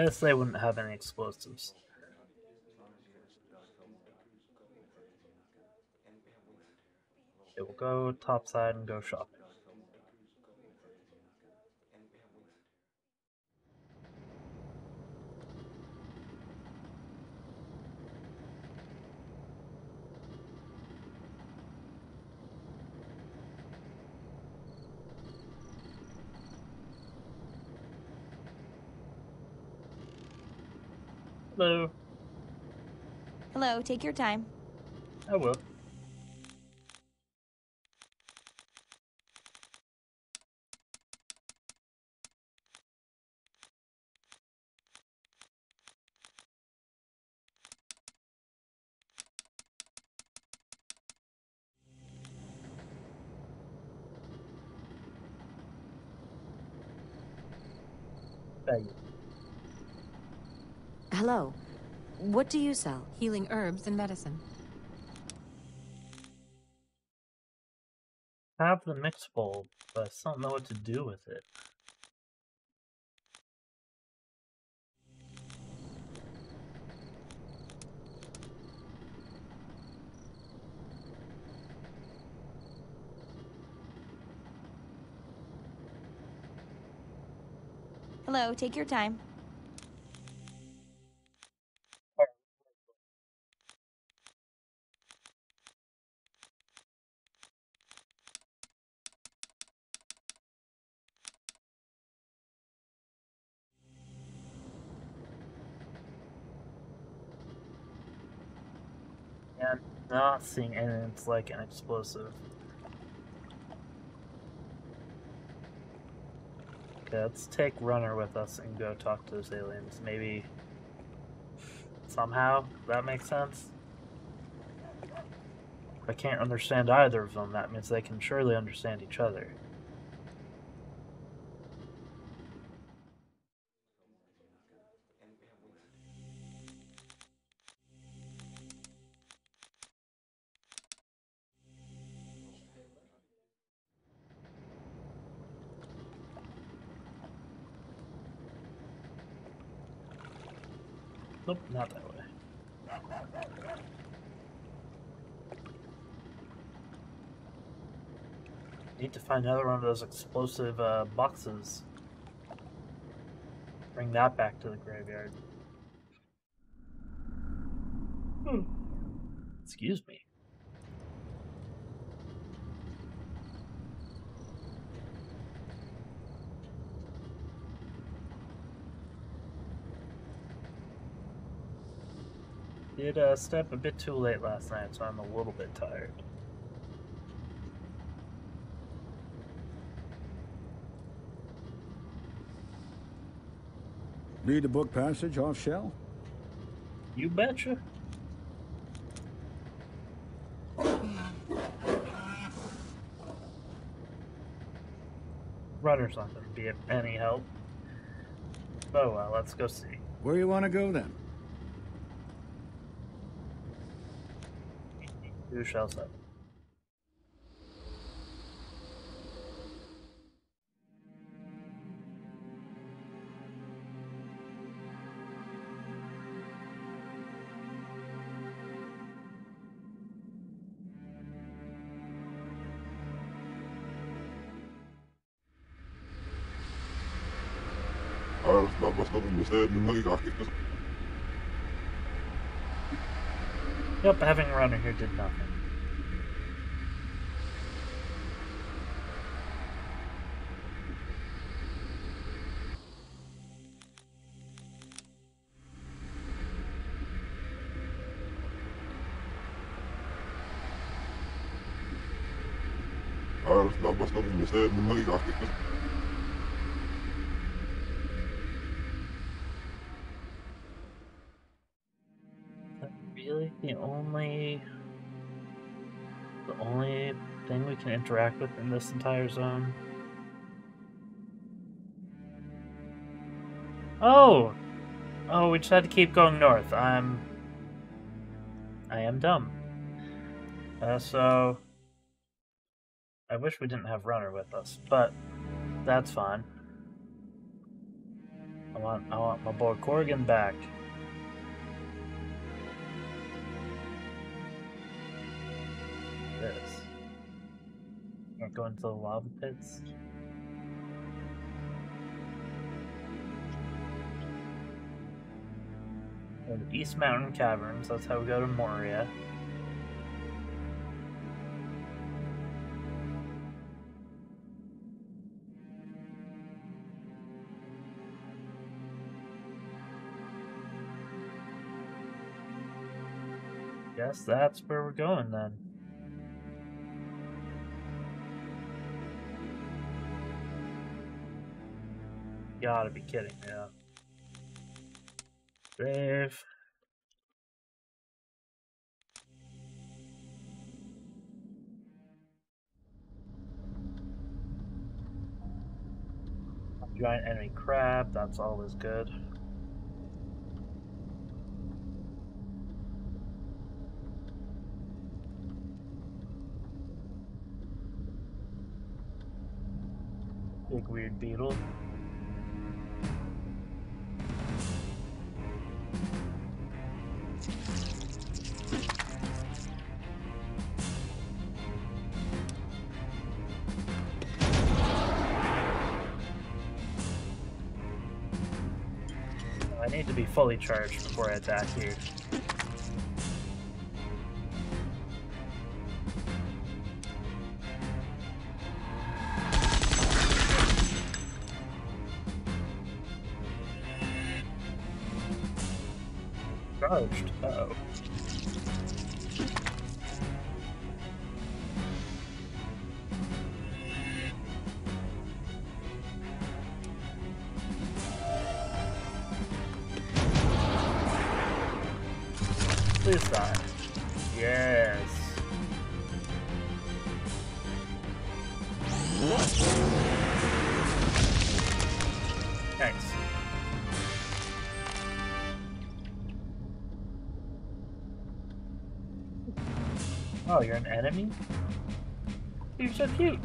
Guess they wouldn't have any explosives. It will go topside and go shopping. Hello. Hello, take your time. I will. Thank you. Hello. What do you sell? Healing herbs and medicine. have the mix bowl, but I still don't know what to do with it. Hello, take your time. Seeing anything that's like an explosive. Okay, let's take Runner with us and go talk to those aliens. Maybe somehow that makes sense. I can't understand either of them, that means they can surely understand each other. Not that way. Need to find another one of those explosive uh, boxes. Bring that back to the graveyard. Hmm. Excuse me. Did uh, step a bit too late last night, so I'm a little bit tired. Need a book passage off Shell? You betcha. Runner's not going to be of any help. Oh well, let's go see. Where you want to go then? who shall say. I must not understand the nigga. Yep, having a runner here did nothing. I must not have missed that. Interact with in this entire zone? Oh! Oh, we just had to keep going north. I'm... I am dumb. Uh, so... I wish we didn't have Runner with us, but that's fine. I want I want my boy Corgan back. Go into the lava pits. Go to East Mountain Caverns, that's how we go to Moria. Guess that's where we're going then. Gotta be kidding me. Yeah. Save. Giant enemy crab, that's always good. Big weird beetle. Fully charged before I attack here. Charged. Oh, you're an enemy? You're so cute.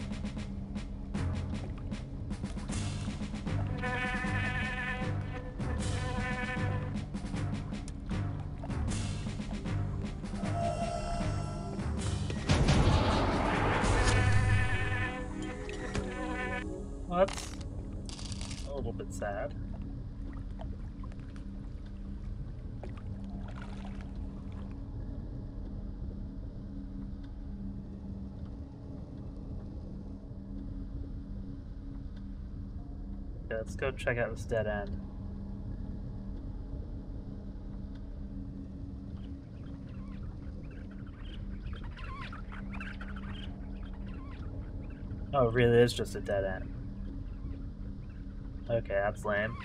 Go check out this dead end. Oh, it really is just a dead end. Okay, that's lame.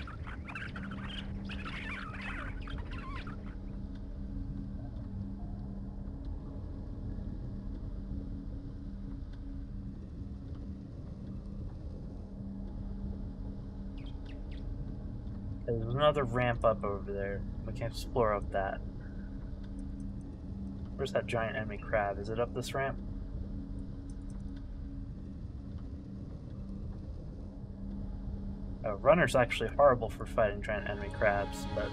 There's another ramp up over there. We can explore up that. Where's that giant enemy crab? Is it up this ramp? Uh, runner's actually horrible for fighting giant enemy crabs, but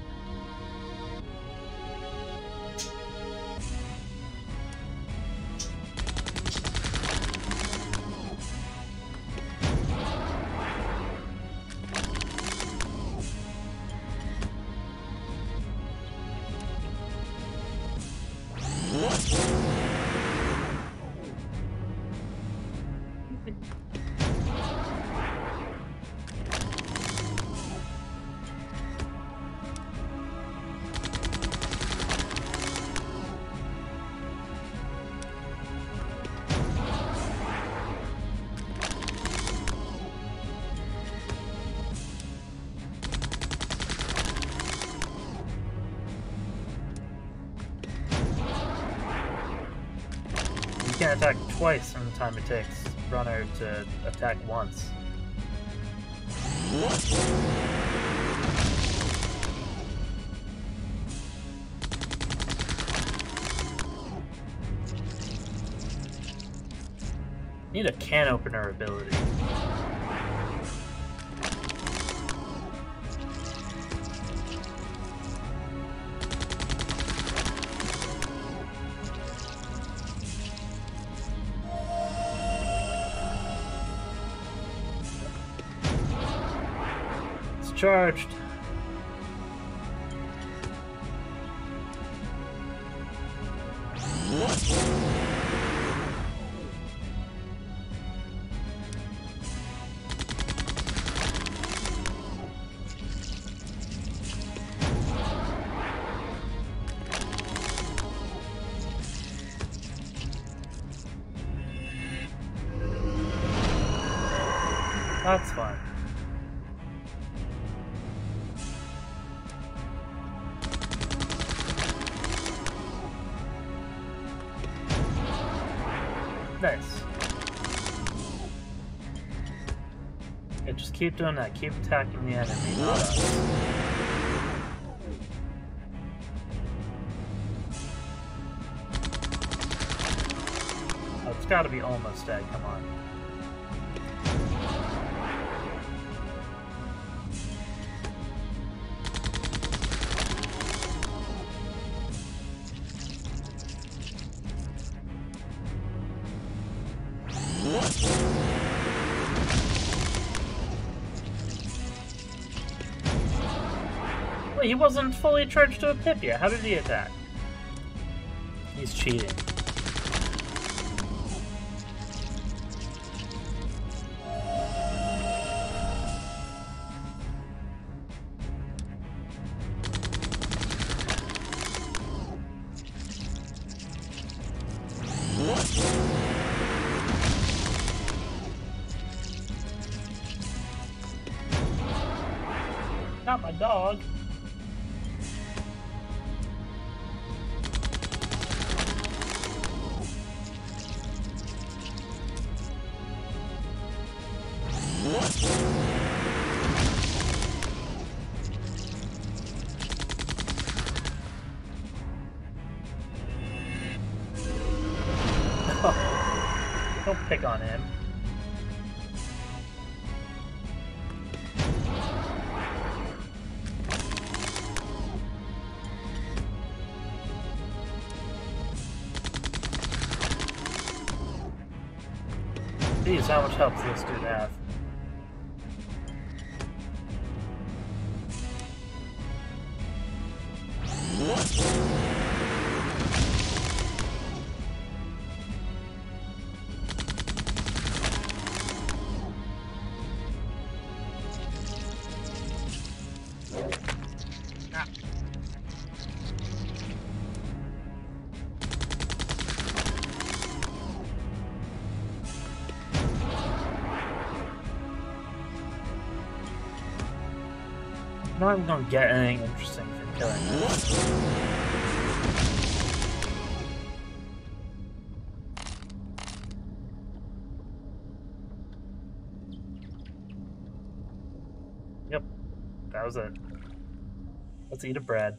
time it takes runner to attack once. Need a can opener ability. Charged. Keep doing that. Keep attacking the enemy, it's gotta be almost dead, come on. He wasn't fully charged to a pip yet. How did he attack? He's cheating. Not my dog. How much help does this dude have? Not even gonna get anything interesting from killing him. Yep, that was it. Let's eat a bread.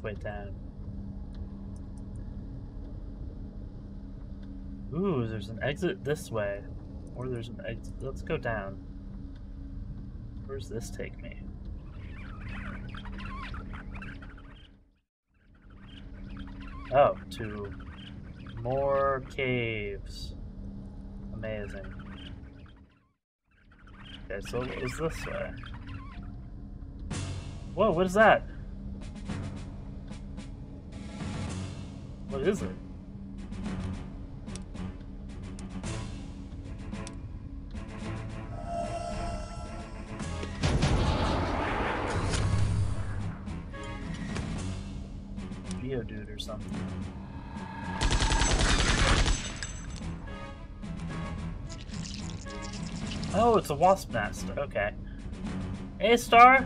Pathway down. Ooh, there's an exit this way. Or there's an exit. Let's go down. Where's this take me? Oh, to more caves. Amazing. Okay, so what was this way? Whoa, what is that? What is it? Geodude or something. Oh, it's a wasp nest. Okay. Hey, Star.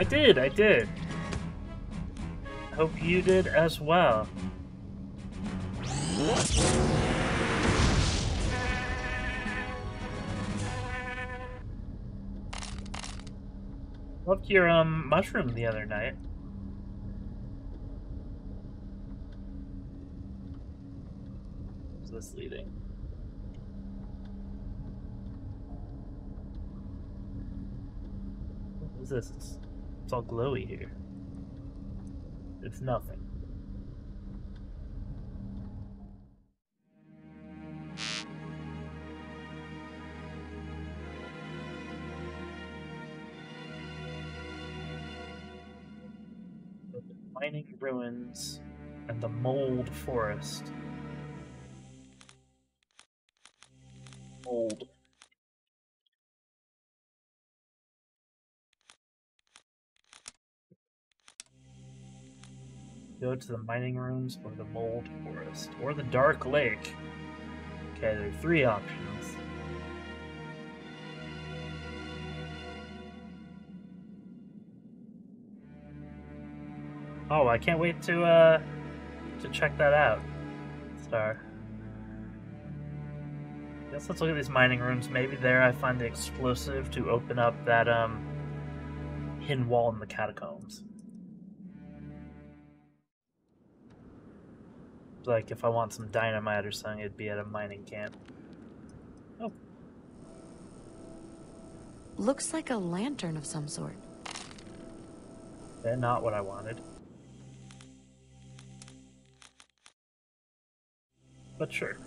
I did, I did. Hope you did as well. Loved your um mushroom the other night. This leading? What is this? It's all glowy here. It's nothing. The mining ruins and the mold forest. Go to the mining rooms or the mold forest or the dark lake. Okay, there are three options. Oh, I can't wait to uh to check that out. Star. Guess let's look at these mining rooms. Maybe there I find the explosive to open up that um hidden wall in the catacombs. Like if I want some dynamite or something, it'd be at a mining camp. Oh, Looks like a lantern of some sort. yeah, not what I wanted. But sure.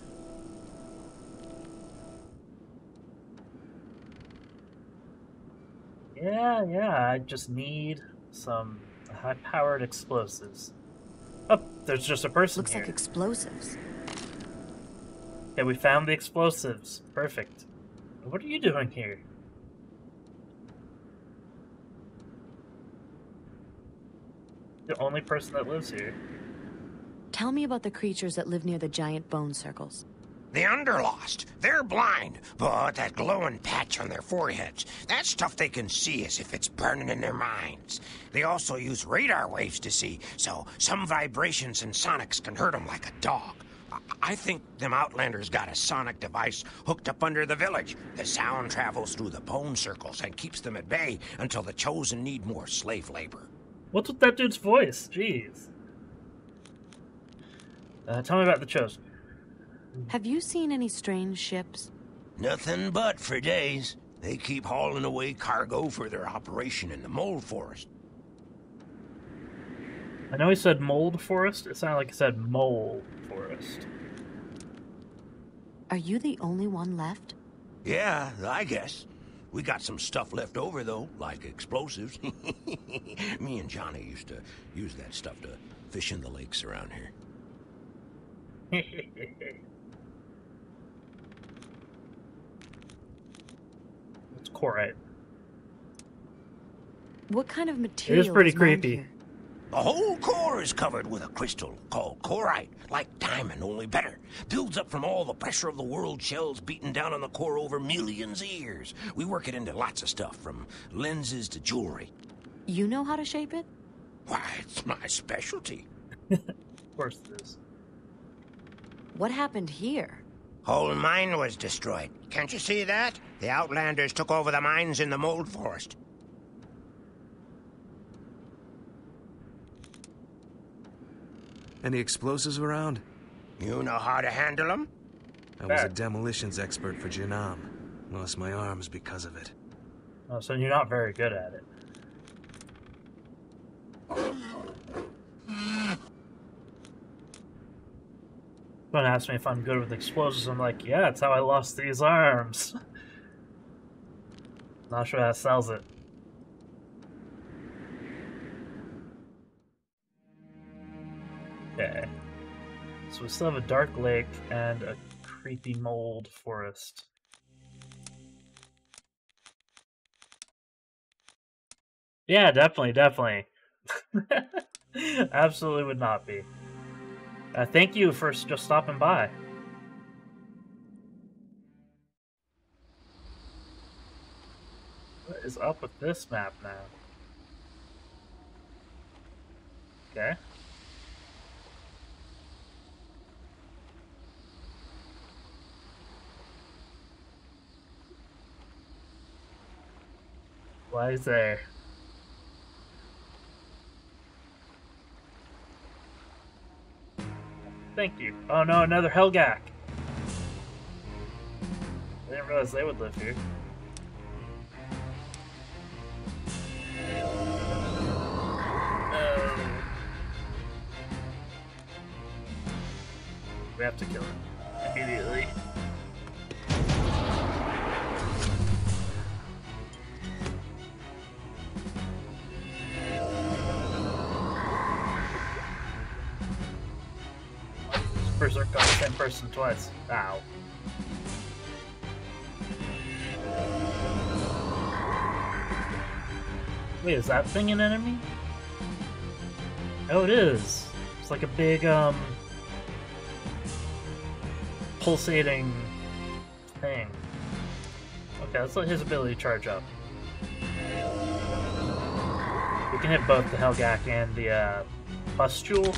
Yeah, yeah, I just need some high-powered explosives. Oh, there's just a person Looks here. like explosives. Yeah, we found the explosives. Perfect. What are you doing here? The only person that lives here. Tell me about the creatures that live near the giant bone circles. The Underlost. They're blind, but that glowing patch on their foreheads, that stuff they can see as if it's burning in their minds. They also use radar waves to see, so some vibrations and sonics can hurt them like a dog. I- think them Outlanders got a sonic device hooked up under the village. The sound travels through the bone circles and keeps them at bay until the Chosen need more slave labor. What's with that dude's voice? Jeez. Uh, tell me about the Chosen. Have you seen any strange ships? Nothing but for days. They keep hauling away cargo for their operation in the mold forest. I know he said mold forest. It sounded like he said mole forest. Are you the only one left? Yeah, I guess. We got some stuff left over, though, like explosives. [laughs] Me and Johnny used to use that stuff to fish in the lakes around here. [laughs] it's What kind of It material is pretty mined creepy. here? The whole core is covered with a crystal called corite, like diamond, only better. Builds up from all the pressure of the world shells beating down on the core over millions of years. We work it into lots of stuff, from lenses to jewelry. You know how to shape it? Why, it's my specialty. [laughs] Of course it is. What happened here? Whole mine was destroyed. Can't you see that? The Outlanders took over the mines in the mold forest. Any explosives around? You know how to handle them? I was a demolitions expert for Janam. Lost my arms because of it. Oh, so you're not very good at it. Someone asked me if I'm good with explosives. I'm like, yeah, that's how I lost these arms. [laughs] Not sure that sells it. Okay. So we still have a dark lake and a creepy mold forest. Yeah, definitely, definitely. [laughs] Absolutely would not be. Uh, thank you for just stopping by. What is up with this map now? Okay. Why is there? Thank you. Oh no, another Helgak. I didn't realize they would live here. No. We have to kill him immediately. On the same person twice. Ow. Wait, is that thing an enemy? Oh, it is. It's like a big, um, pulsating thing. Okay, let's let his ability charge up. We can hit both the Helgak and the, uh, Pustule.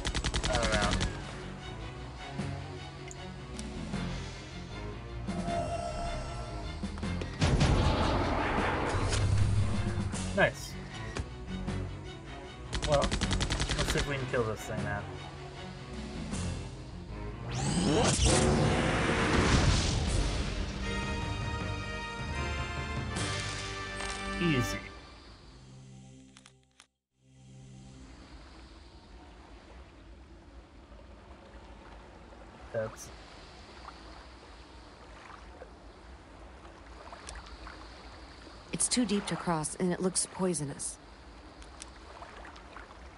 Too deep to cross, and it looks poisonous.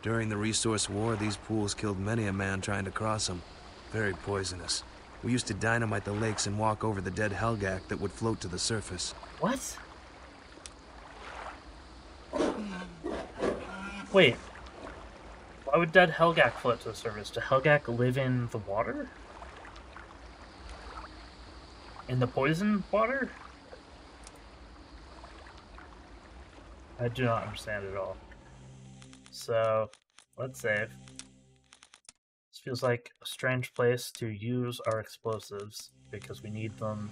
During the Resource War, these pools killed many a man trying to cross them. Very poisonous. We used to dynamite the lakes and walk over the dead Helgak that would float to the surface. What? Wait. Why would dead Helgak float to the surface? Do Helgak live in the water? In the poison water? I do not understand at all. So, let's save. This feels like a strange place to use our explosives because we need them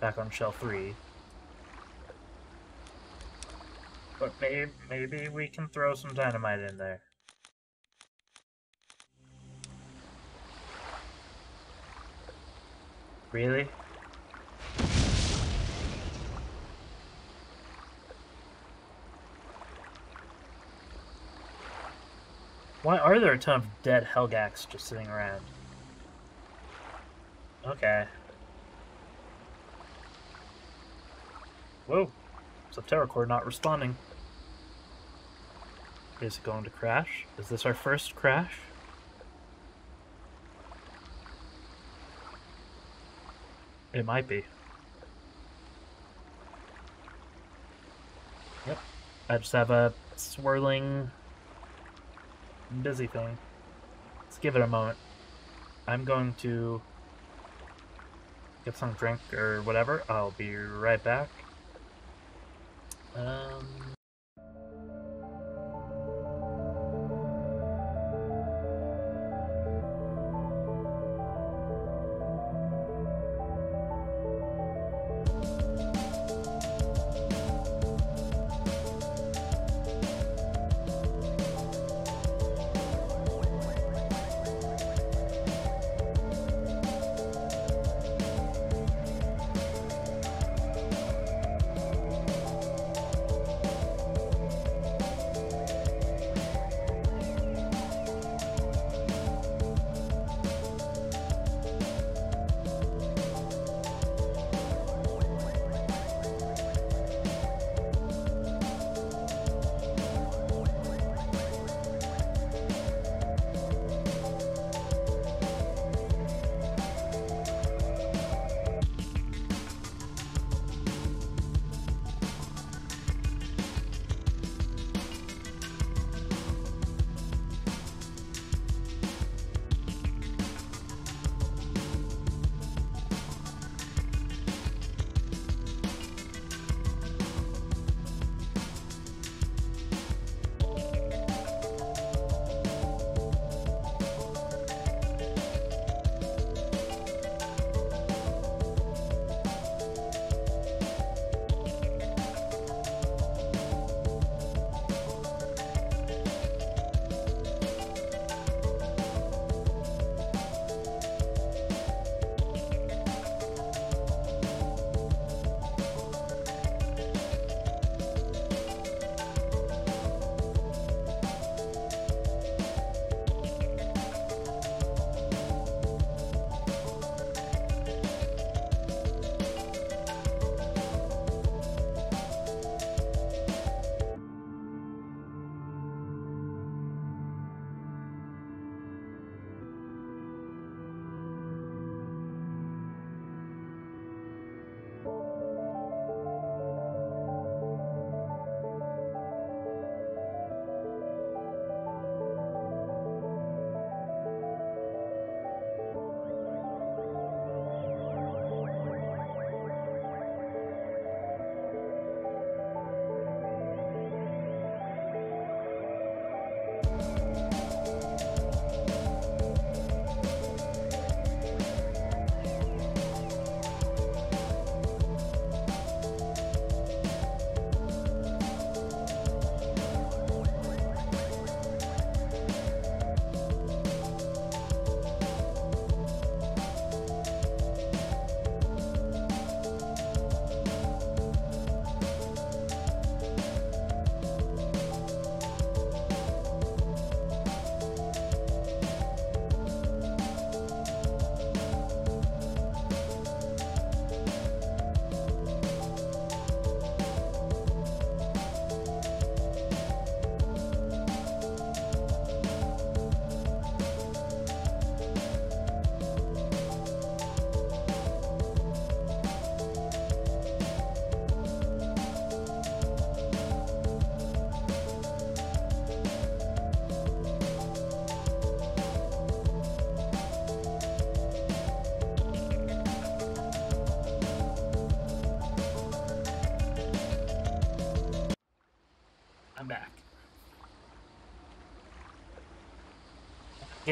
back on shell 3. But maybe, maybe we can throw some dynamite in there. Really? Why are there a ton of dead Helgaks just sitting around? Okay. Whoa. Septerra Core not responding. Is it going to crash? Is this our first crash? It might be. Yep. I just have a swirling busy thing. Let's give it a moment. I'm going to get some drink or whatever. I'll be right back. Um...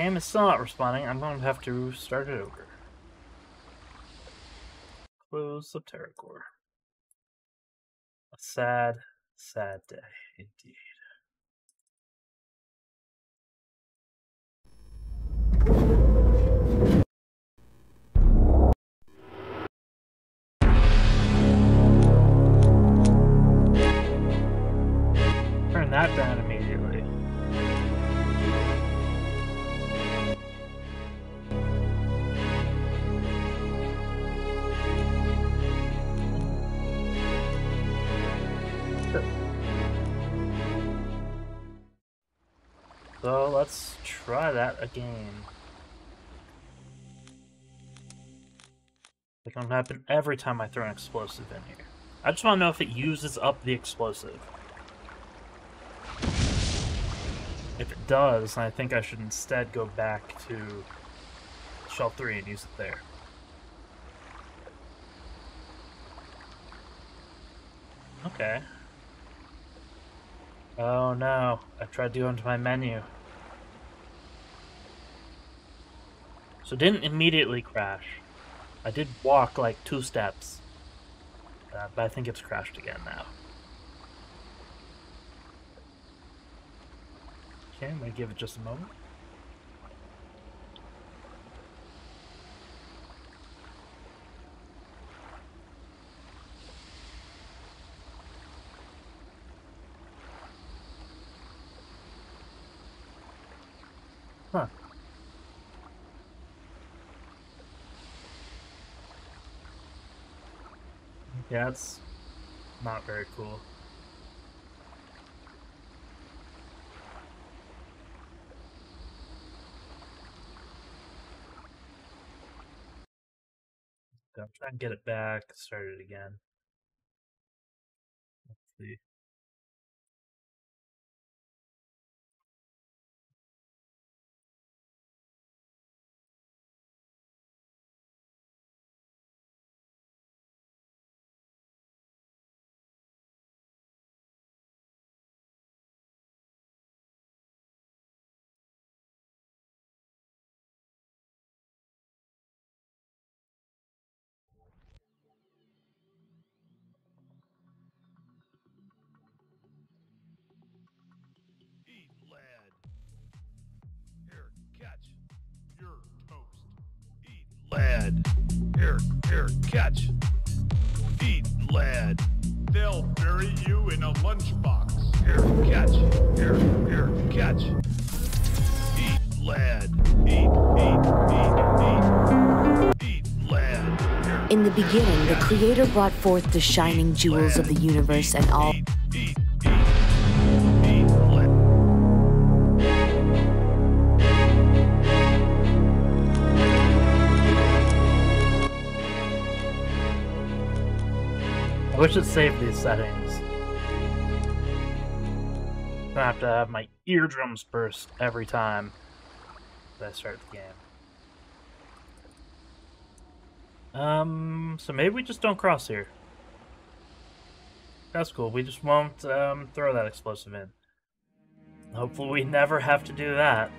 Game is still not responding. I'm going to have to start it over. Close the Core. A sad, sad day So let's try that again. It's gonna happen every time I throw an explosive in here. I just want to know if it uses up the explosive. If it does, I think I should instead go back to Shell 3 and use it there. Okay. Oh no, I tried to go into my menu. So didn't immediately crash. I did walk like two steps. Uh, but I think it's crashed again now. Okay, I'm gonna give it just a moment. Yeah, it's not very cool. I'm trying to get it back, start it again. Let's see. A lunchbox. Here, catch. Here, here, catch. Eat lead. Eat, eat, eat, eat. Eat lead. In the beginning, the Creator brought forth the shining jewels of the universe and all. I wish it saved these settings. I have to have my eardrums burst every time that I start the game. Um, so maybe we just don't cross here. That's cool. We just won't um, throw that explosive in. Hopefully we never have to do that.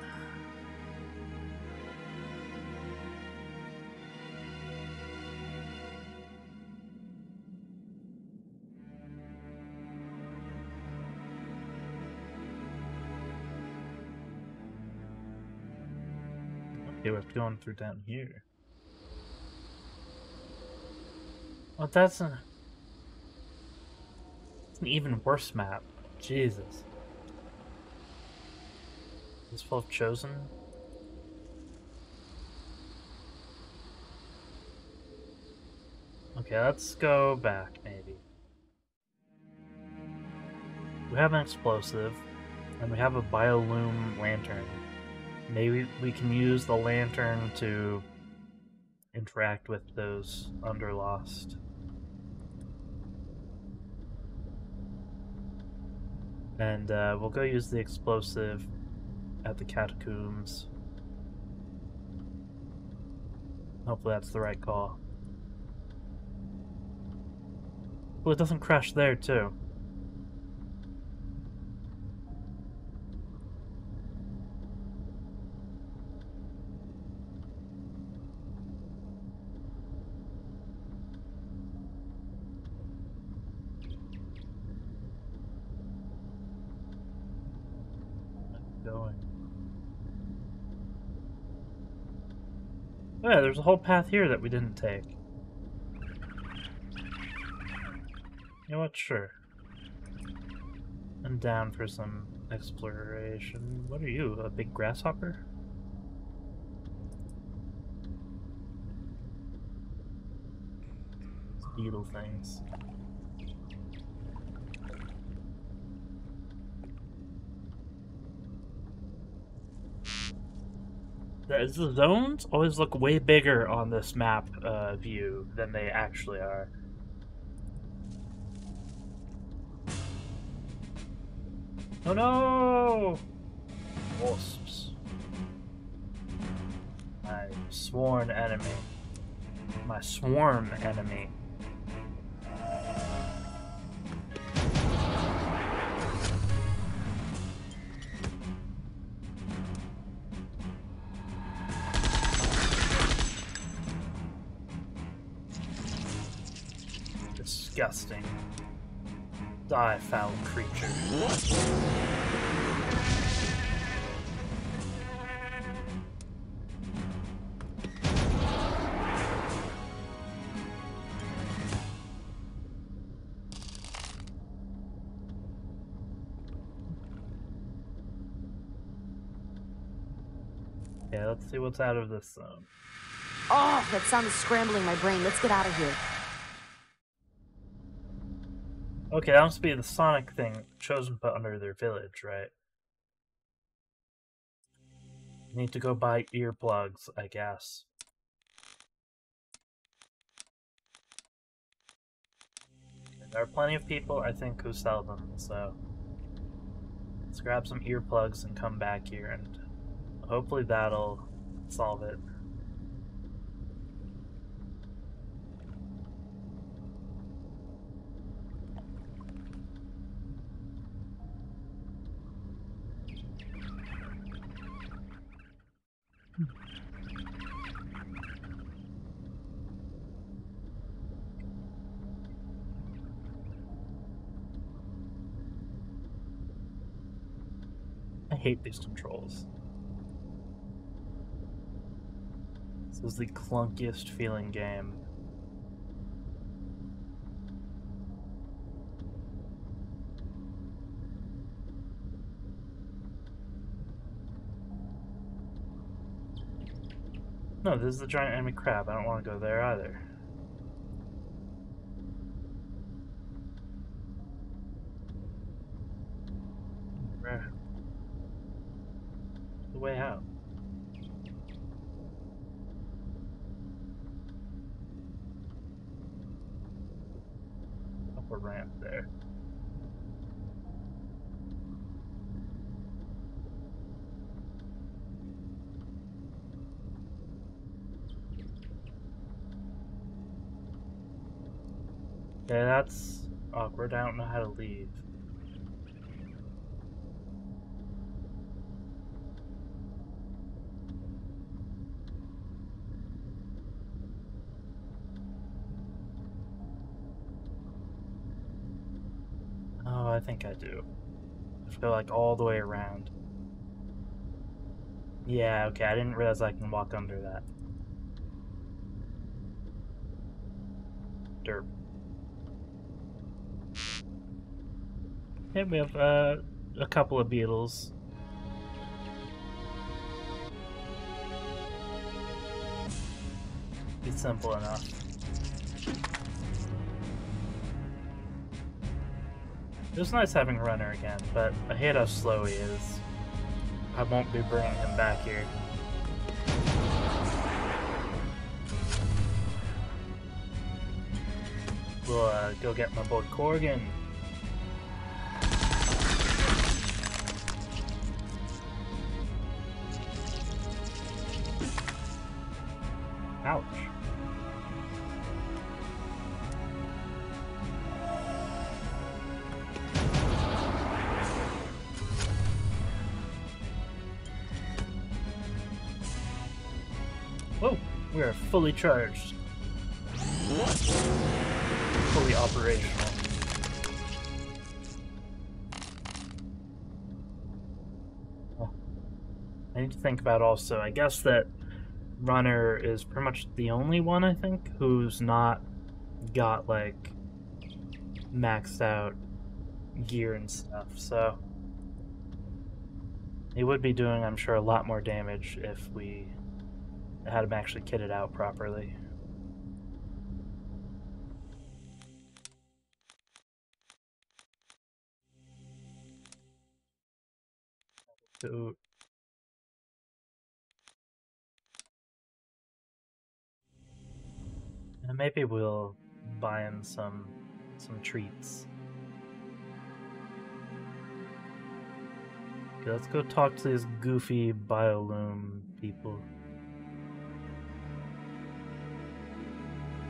Okay, we have to go on through down here. Well, that's a... It's an even worse map. Jesus. Is full of Chosen? Okay, let's go back, maybe. We have an explosive, and we have a biolume lantern. Maybe we can use the lantern to interact with those underlost. And uh, we'll go use the explosive at the catacombs. Hopefully that's the right call. Well, it doesn't crash there, too. Oh, yeah, there's a whole path here that we didn't take. You know what? Sure. I'm down for some exploration. What are you, a big grasshopper? Beetle things. The, zones always look way bigger on this map uh, view than they actually are. Oh no! Wasps. My sworn enemy. My swarm enemy. Disgusting. Die, foul creature. Yeah, let's see what's out of this zone. Oh, that sound is scrambling my brain. Let's get out of here. Okay, that must be the Sonic thing Chosen put under their village, right? Need to go buy earplugs, I guess. There are plenty of people, I think, who sell them, so let's grab some earplugs and come back here, and hopefully that'll solve it. Hate these controls. This is the clunkiest feeling game. No, this is the giant enemy crab. I don't want to go there either. Right. The way out. Up a ramp there. Yeah, that's awkward. I don't know how to leave. Oh, I have to go like all the way around. Yeah, okay, I didn't realize I can walk under that. Derp. Yeah, we have uh, a couple of beetles. It's simple enough. It was nice having Runner again, but I hate how slow he is. I won't be bringing him back here. We'll uh, go get my boy Corgan. Fully charged. Fully operational. I need to think about also, I guess that runner is pretty much the only one I think who's not got like maxed out gear and stuff. So he would be doing, I'm sure, a lot more damage if we had him actually kitted out properly. So And maybe we'll buy him some some treats. Let's go talk to these goofy biolume people.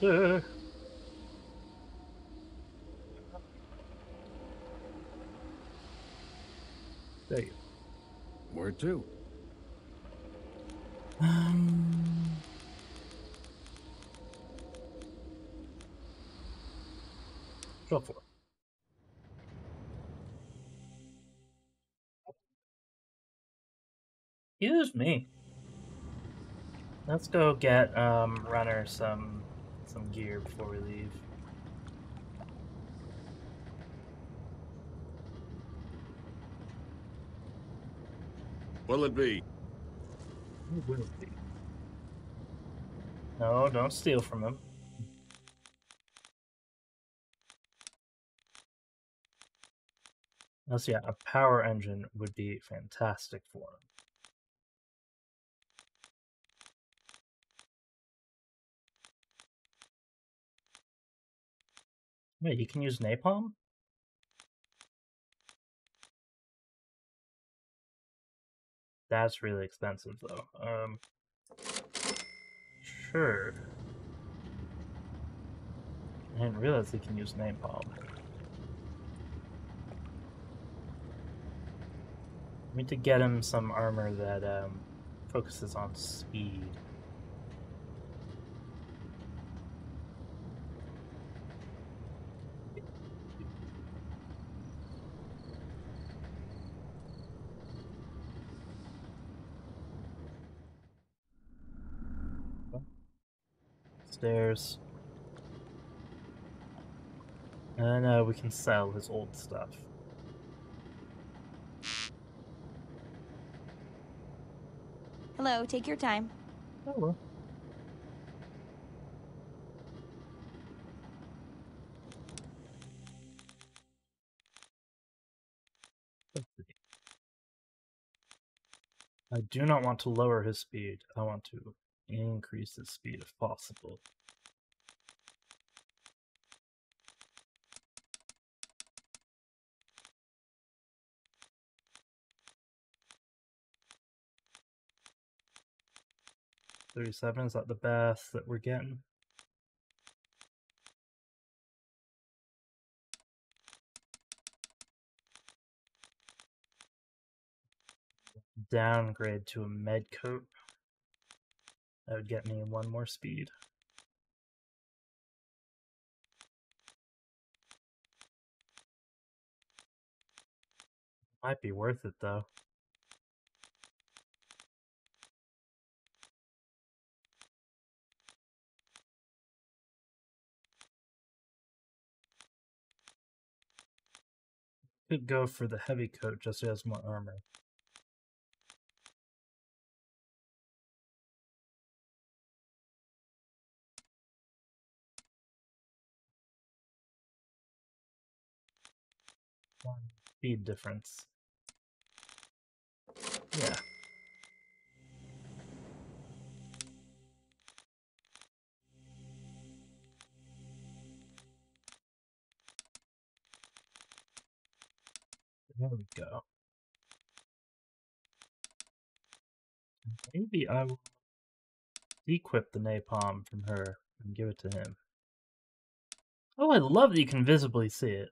Sir. [laughs] There you Where to? Um, go for it. Excuse me. Let's go get um runner some some gear before we leave. What'll it be? Who will it be? No, don't steal from him. Unless, yeah, a power engine would be fantastic for him. Wait, you can use napalm? That's really expensive, though. Um, sure. I didn't realize they can use napalm. We need to get him some armor that um, focuses on speed. Stairs. And uh, we can sell his old stuff. Hello, take your time. Hello. I do not want to lower his speed. I want to increase the speed if possible. Thirty-seven is that the best that we're getting? Downgrade to a med coat. That would get me one more speed. Might be worth it though. Could go for the heavy coat just as more armor. One speed difference. Yeah. There we go. Maybe I will equip the napalm from her and give it to him. Oh, I love that you can visibly see it.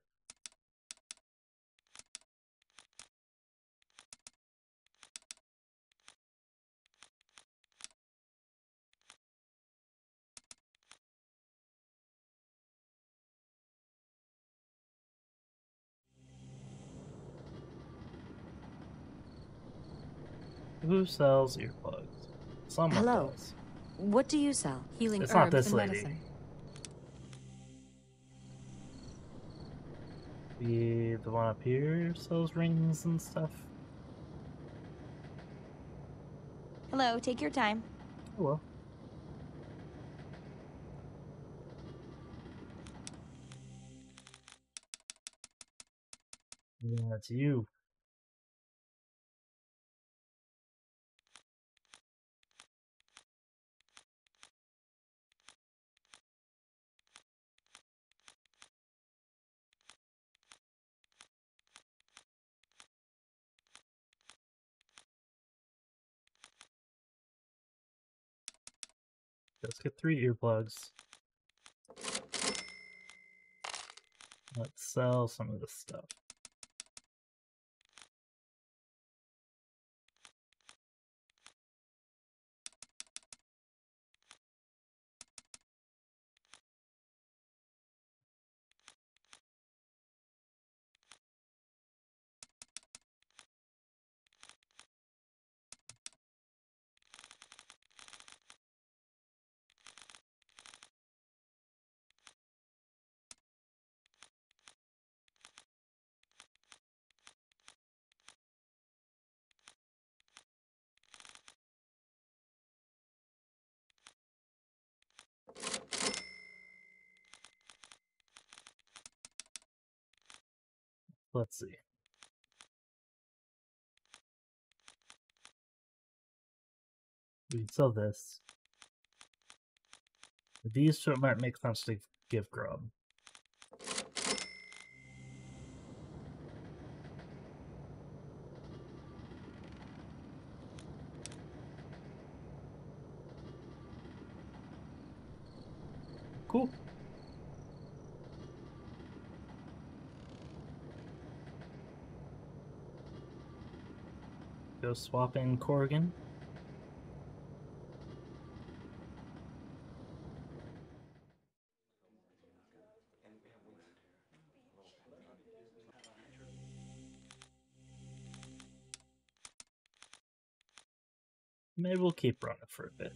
Who sells earplugs? Someone Hello. does. What do you sell? Healing It's not herbs this and lady. medicine. The the one up here sells rings and stuff. Hello, take your time. Oh well. Yeah, it's you. Let's get three earplugs. Let's sell some of this stuff. Let's see. We can sell this. These two might make sense to give Grubb. Cool. Go swap in Corgan. Maybe we'll keep running for a bit.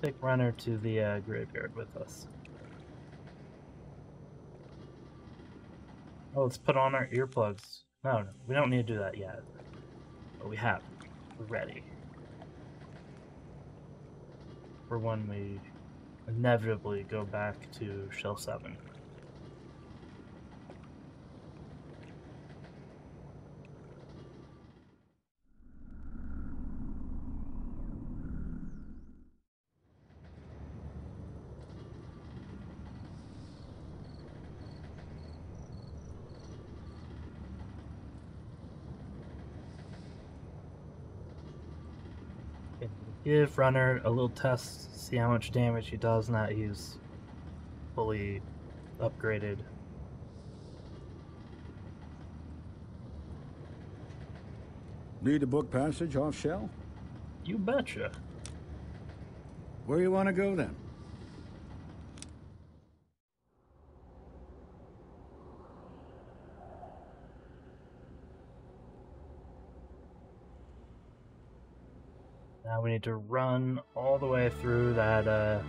Take Runner to the uh, graveyard with us. Oh, let's put on our earplugs. No, no, we don't need to do that yet. But we have. We're ready. For when we inevitably go back to Shell 7. Give Runner a little test, see how much damage he does now that he's fully upgraded. Need a book passage off Shell? You betcha. Where you want to go then? Now we need to run all the way through that uh,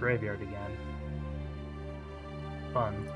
graveyard again. Fun.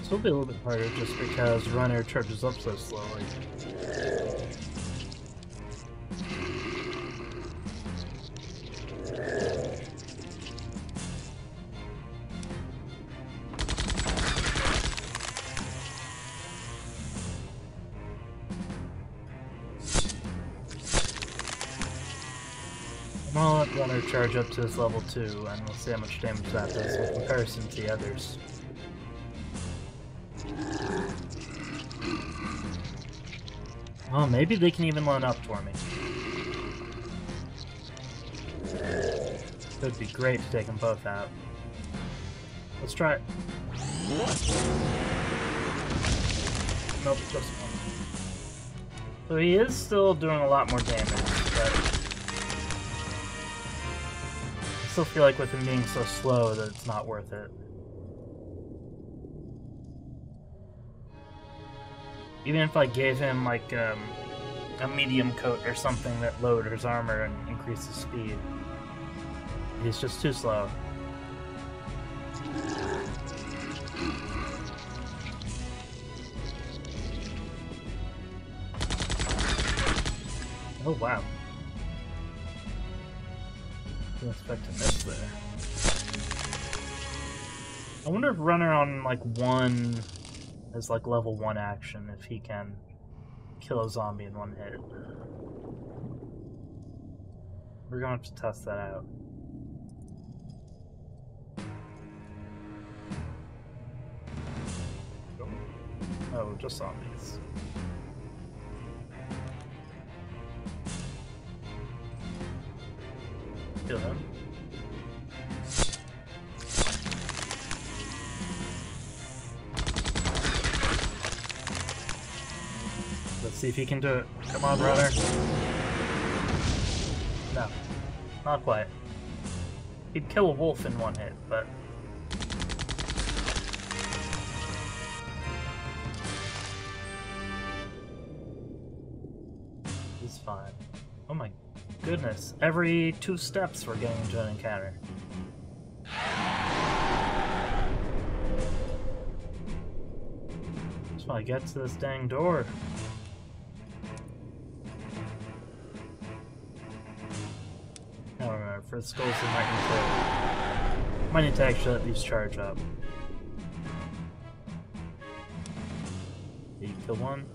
This will be a little bit harder just because runner charges up so slowly. Charge up to his level 2 and we'll see how much damage that does in comparison to the others. Oh, maybe they can even line up for me. It would be great to take them both out. Let's try it. Nope, just one. So he is still doing a lot more damage, but still feel like with him being so slow that it's not worth it. Even if I gave him like um, a medium coat or something that lowered his armor and increased his speed, he's just too slow. Oh wow. Didn't expect to miss there. I wonder if runner on like one is like level one action if he can kill a zombie in one hit. We're gonna have to test that out. Oh, just zombies. Kill him. Let's see if he can do it. Come on, brother. No, not quite. He'd kill a wolf in one hit, but goodness! Every two steps, we're getting into an encounter. Why I get to this dang door. Now remember, for the skulls, we might need to, might need to actually let these charge up. Kill one?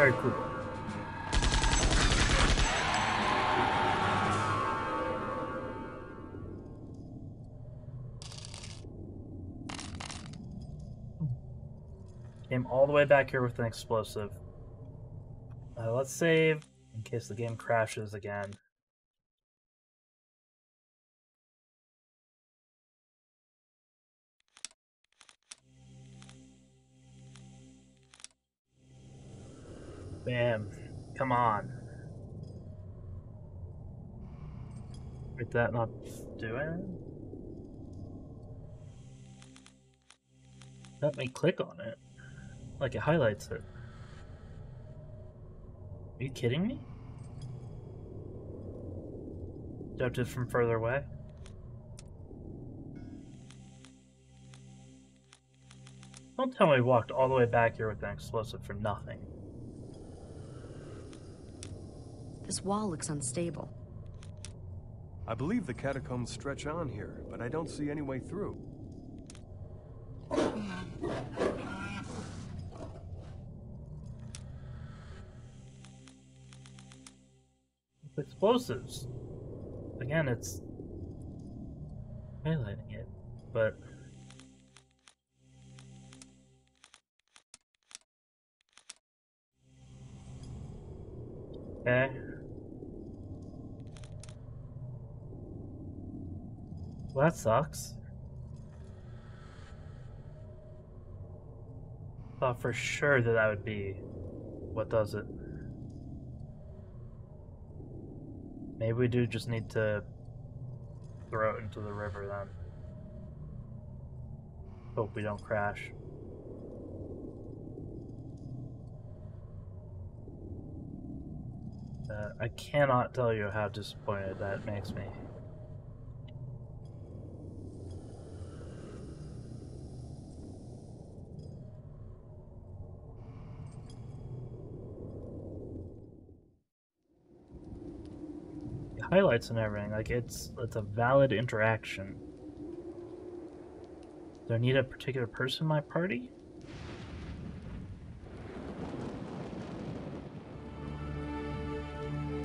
Very cool. Came all the way back here with an explosive. Uh, let's save in case the game crashes again. Bam. Come on. Did that not do it? Let me click on it. Like it highlights it. Are you kidding me? Dubbed it from further away? Don't tell me we walked all the way back here with an explosive for nothing. This wall looks unstable. I believe the catacombs stretch on here, but I don't see any way through. It's explosives. Again, it's highlighting it, but okay. Well, that sucks. Thought for sure that that would be what does it. Maybe we do just need to throw it into the river then. Hope we don't crash. Uh, I cannot tell you how disappointed that makes me. Highlights and everything, like it's it's a valid interaction. Do I need a particular person in my party?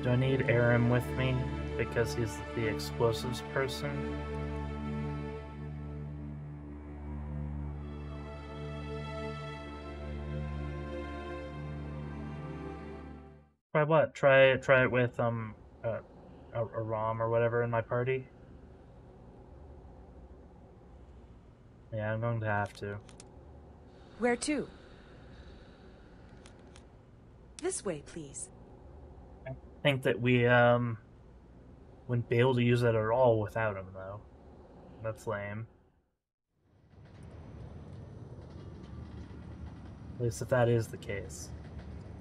Do I need Araym with me because he's the explosives person? Try what? Try try it with um a, a, Araym or whatever in my party. Yeah, I'm going to have to. Where to? This way, please. I think that we um wouldn't be able to use it at all without him though. That's lame. At least if that is the case.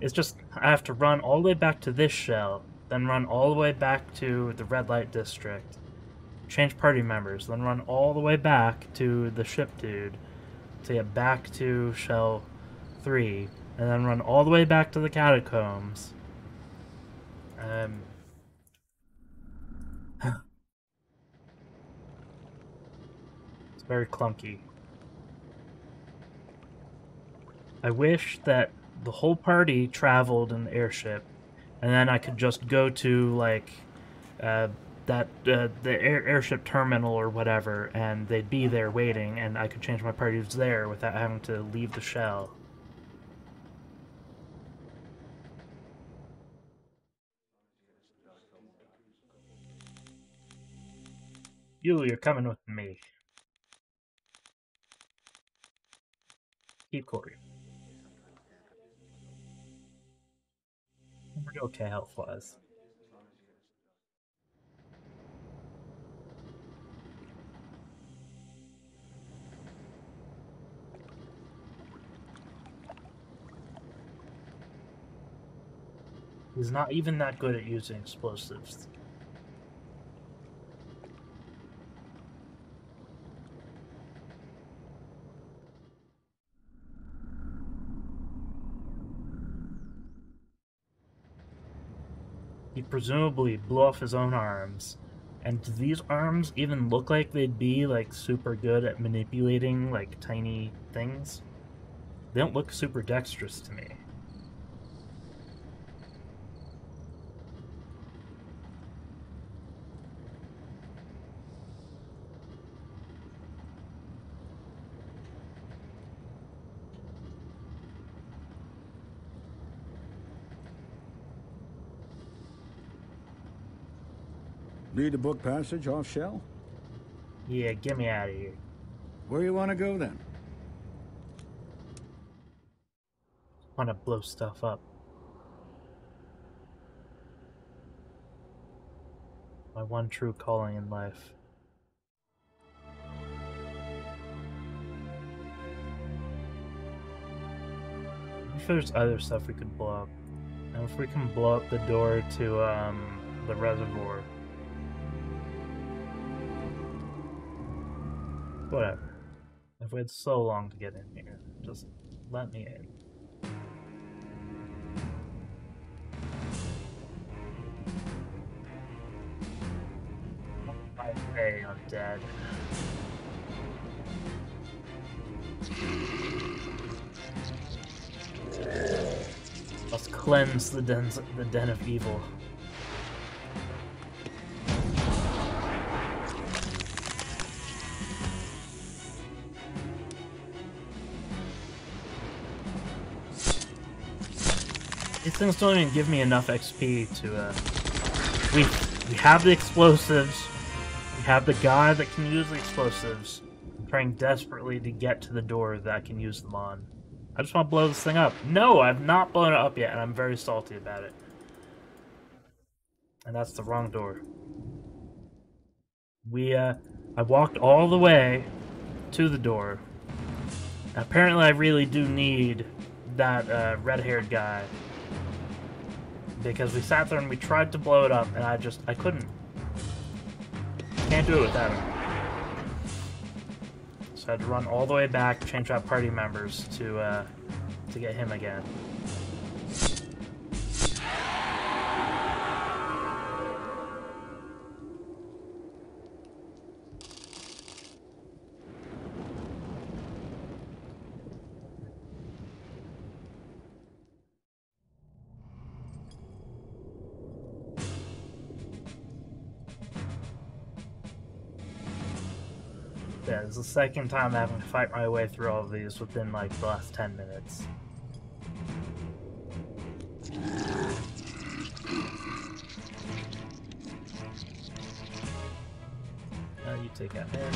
It's just I have to run all the way back to this shell, then run all the way back to the red light district, change party members, then run all the way back to the ship dude to get back to shell three, and then run all the way back to the catacombs. Um [sighs] It's very clunky. I wish that the whole party traveled in the airship, and then I could just go to like uh, that uh, the air- airship terminal or whatever, and they'd be there waiting, and I could change my parties there without having to leave the shell. You, you're coming with me. Keep Corey. We're okay health wise. He's not even that good at using explosives. Presumably blew off his own arms. And do these arms even look like they'd be like super good at manipulating like tiny things? They don't look super dexterous to me. Need a book passage off Shell? Yeah, get me out of here. Where you want to go then? Want to blow stuff up. My one true calling in life. If there's other stuff we could blow up. And if we can blow up the door to um, the reservoir. Whatever. I've waited so long to get in here. Just let me in. Pray I'm dead. Let's cleanse the den, the den of evil. Things don't even give me enough XP to, uh... We, we have the explosives. We have the guy that can use the explosives. I'm trying desperately to get to the door that I can use them on. I just want to blow this thing up. No, I've not blown it up yet, and I'm very salty about it. And that's the wrong door. We, uh... I walked all the way to the door. Apparently I really do need that uh, red-haired guy because we sat there and we tried to blow it up, and I just, I couldn't. Can't do it without him. So I had to run all the way back, change out party members to, uh, to get him again. Second time having to fight my way through all of these within like the last 10 minutes. Now you take out him.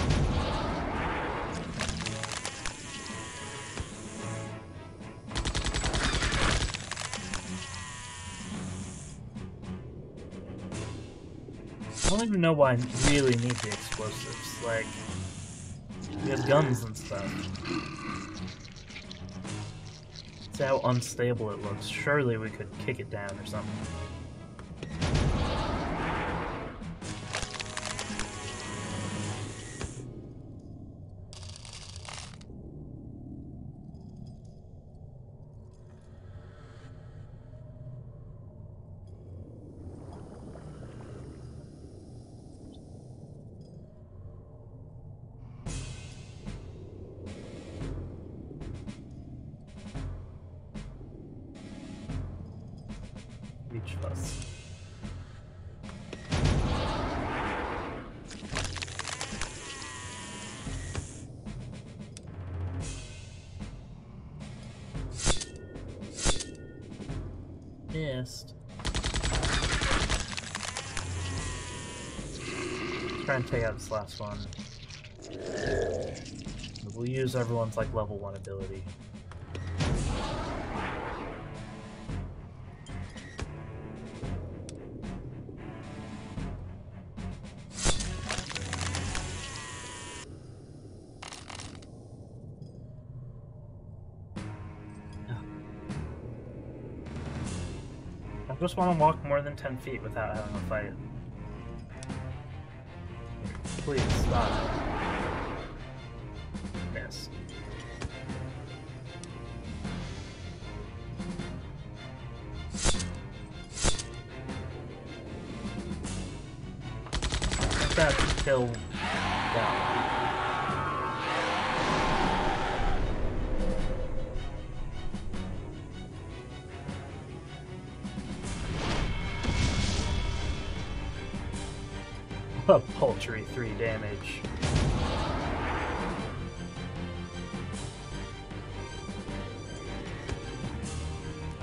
I don't even know why I really need the explosives. Like, we have guns and stuff. See how unstable it looks. Surely we could kick it down or something. Take out this last one. We'll use everyone's like level one ability. I just want to walk more than 10 feet without having a fight. Please, stop. Yes. That kill down. A paltry 3 damage.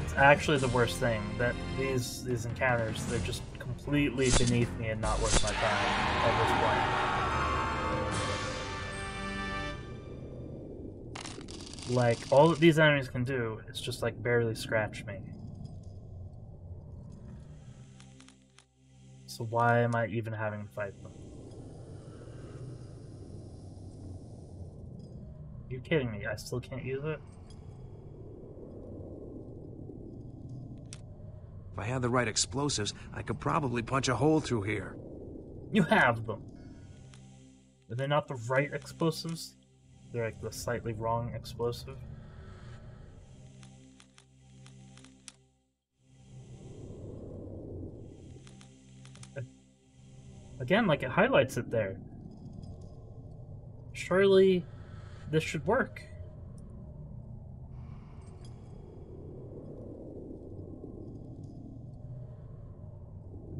It's actually the worst thing that these these encounters they're just completely beneath me and not worth my time at this point. Like all that these enemies can do is just like barely scratch me. So why am I even having to fight them? You're kidding me, I still can't use it? If I had the right explosives, I could probably punch a hole through here. You have them. Are they not the right explosives? They're like the slightly wrong explosive. Again, like it highlights it there. Surely this should work.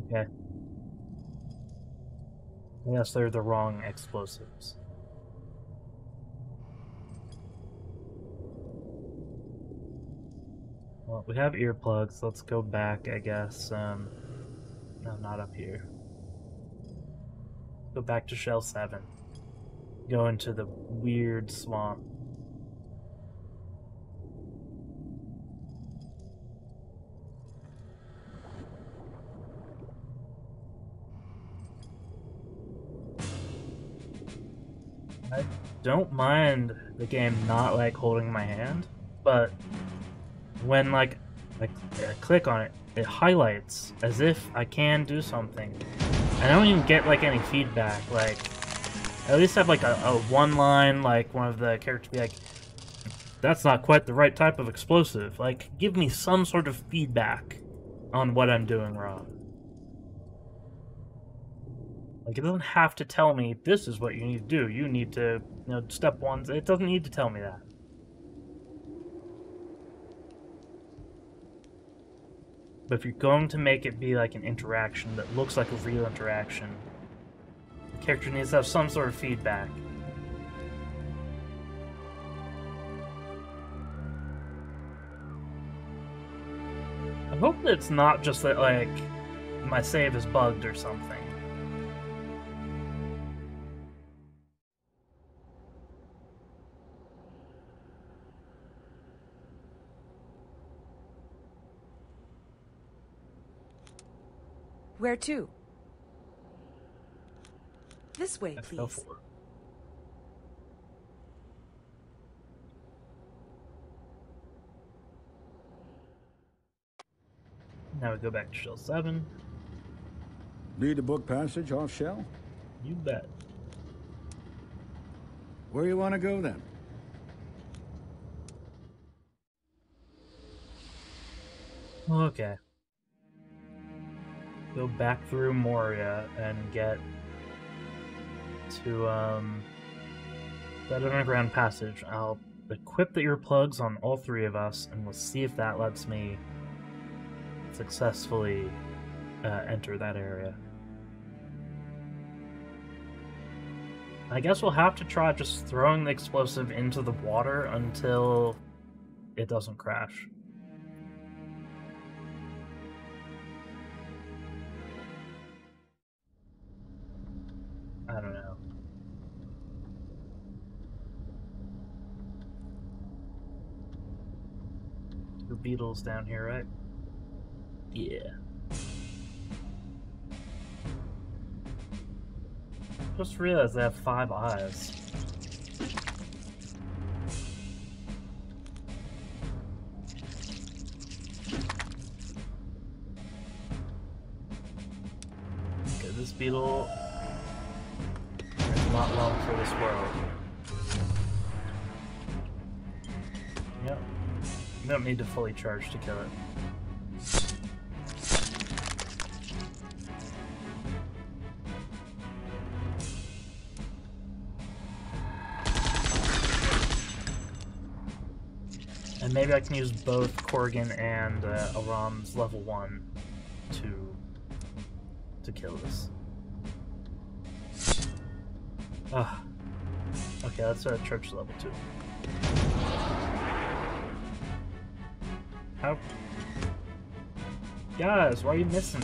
Okay. Yes, they're the wrong explosives. Well, we have earplugs. Let's go back, I guess. Um, no, not up here. Go back to Shell 7. Go into the weird swamp. I don't mind the game not like holding my hand, but when like I, I click on it, it highlights as if I can do something. I don't even get like any feedback. Like at least have like a, a one line, like one of the characters be like, "That's not quite the right type of explosive." Like give me some sort of feedback on what I'm doing wrong. Like it doesn't have to tell me this is what you need to do. You need to, you know, step one. It doesn't need to tell me that. But if you're going to make it be like an interaction that looks like a real interaction, the character needs to have some sort of feedback. I hope that it's not just that like my save is bugged or something. Where to? This way, Let's please. for it. Now we go back to Shell 7. Need a book passage off Shell? You bet. Where you want to go then? Okay. Go back through Moria and get to um that underground passage. I'll equip the earplugs on all three of us, and we'll see if that lets me successfully uh, enter that area. I guess we'll have to try just throwing the explosive into the water until it doesn't crash. Beetles down here, right? Yeah. Just realized they have five eyes. Okay, this beetle need to fully charge to kill it. And maybe I can use both Corgan and uh, Araym's level 1 to to kill this. Ah. Okay, let's start church level 2. How? Guys, why are you missing?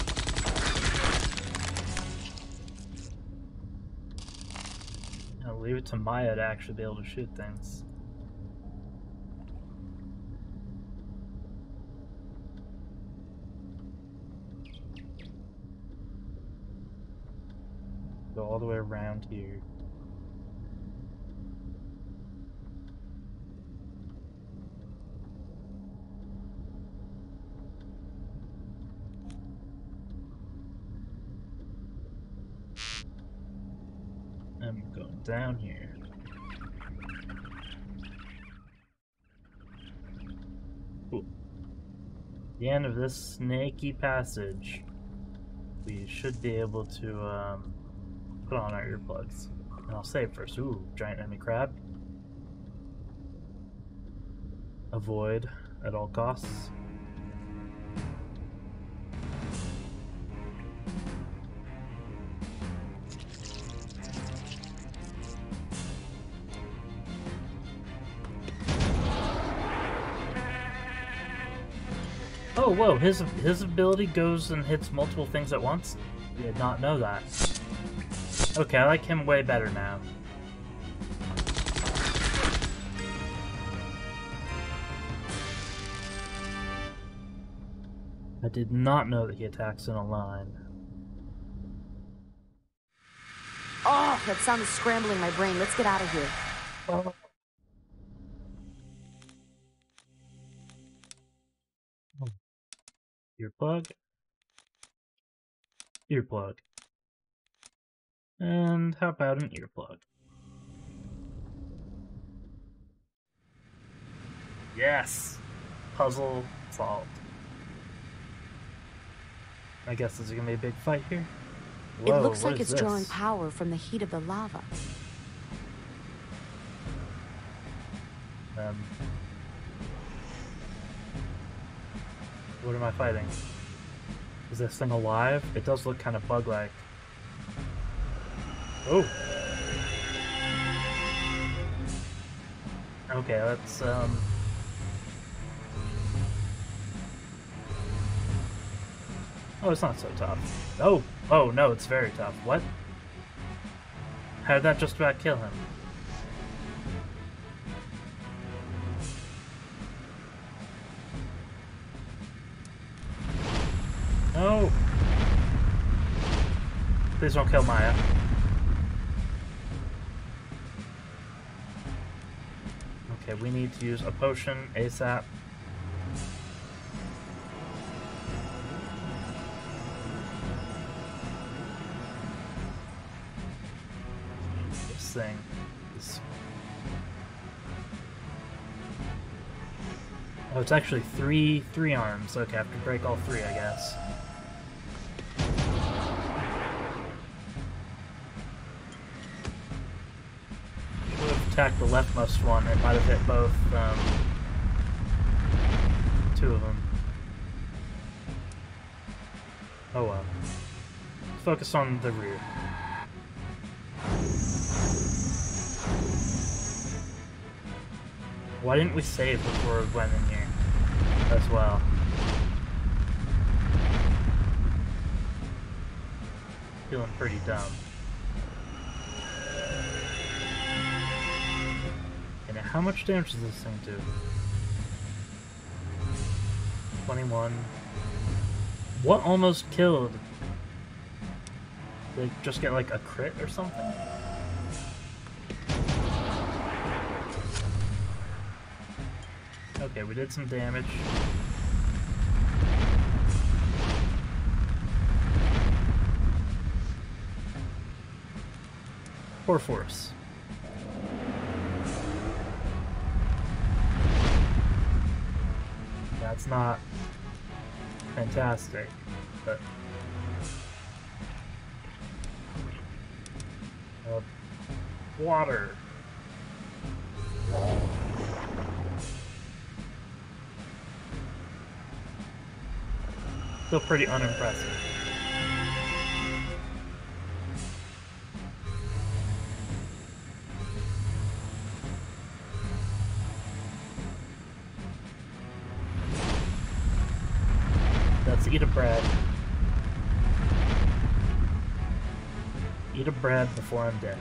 I'll leave it to Maya to actually be able to shoot things. Go all the way around here. I'm going down here. Cool. The end of this snaky passage, we should be able to um, put on our earplugs. And I'll save first. Ooh, giant enemy crab. Avoid at all costs. Whoa, whoa! His his ability goes and hits multiple things at once. Did not know that. Okay, I like him way better now. I did not know that he attacks in a line. Oh, that sound is scrambling my brain. Let's get out of here. Earplug. Earplug. And how about an earplug? Yes! Puzzle solved. I guess this is gonna be a big fight here. Whoa, it looks like it's drawing power from the heat of the lava. Um, what am I fighting? Is this thing alive? It does look kind of bug-like. Oh! Okay, let's, um... Oh, it's not so tough. Oh! Oh, no, it's very tough. What? How did that just about kill him? No! Please don't kill Maya. Okay, we need to use a potion ASAP. This thing is... Oh, it's actually three three arms. Okay, I have to break all three, I guess. Should have attacked the leftmost one. It might have hit both. Um, two of them. Oh well. Focus on the rear. Why didn't we save before we went in here as well? Feeling pretty dumb. How much damage does this thing do? 21. What almost killed? Did they just get like a crit or something? Okay, we did some damage. Core force. That's not fantastic, but uh, water. Still pretty unimpressive. Bread. Eat a bread before I'm dead.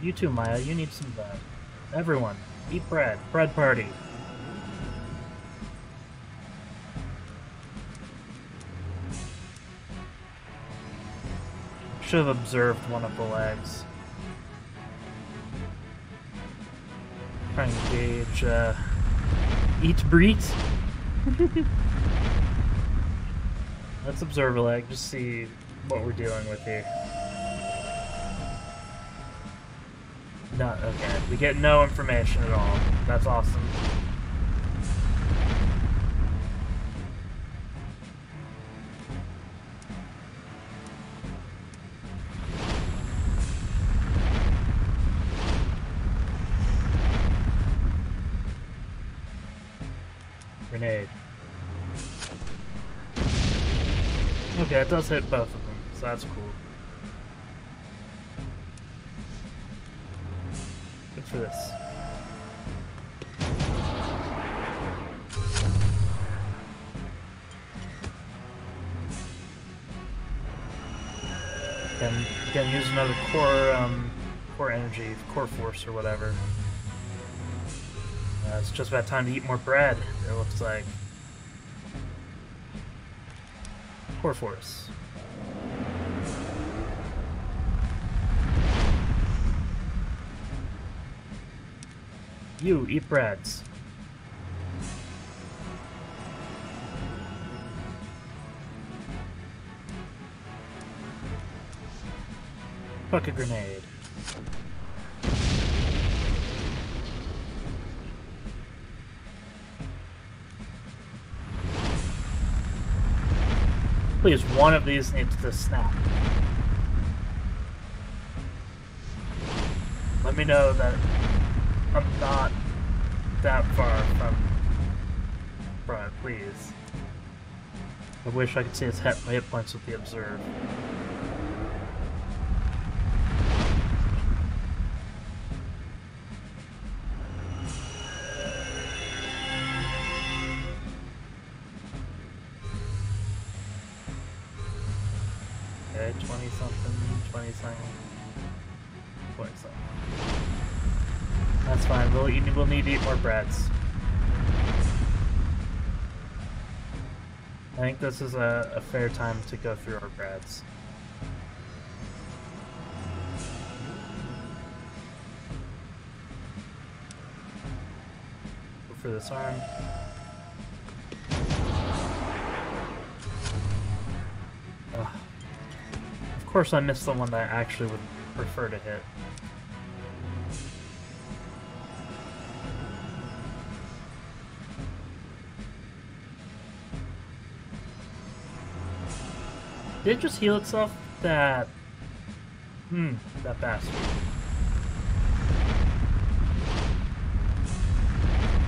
You too, Maya. You need some bread. Everyone, eat bread. Bread party. Should have observed one of the legs. Trying to gauge, uh, eat breed. [laughs] Let's observe a leg, just see what we're dealing with here. No, okay. We get no information at all. That's awesome. Okay, it does hit both of them, so that's cool. Good for this. Again, again use another core, um, core energy, core force or whatever. Uh, it's just about time to eat more bread, it looks like. Core force. You eat breads. Fuck a grenade. Please, one of these needs to snap. Let me know that I'm not that far from front, please. I wish I could see his hit, hit points with the observe. Breads. I think this is a, a fair time to go through our breads. Go for this arm. Ugh. Of course I missed the one that I actually would prefer to hit. Did it just heal itself? That... Hmm, that bastard.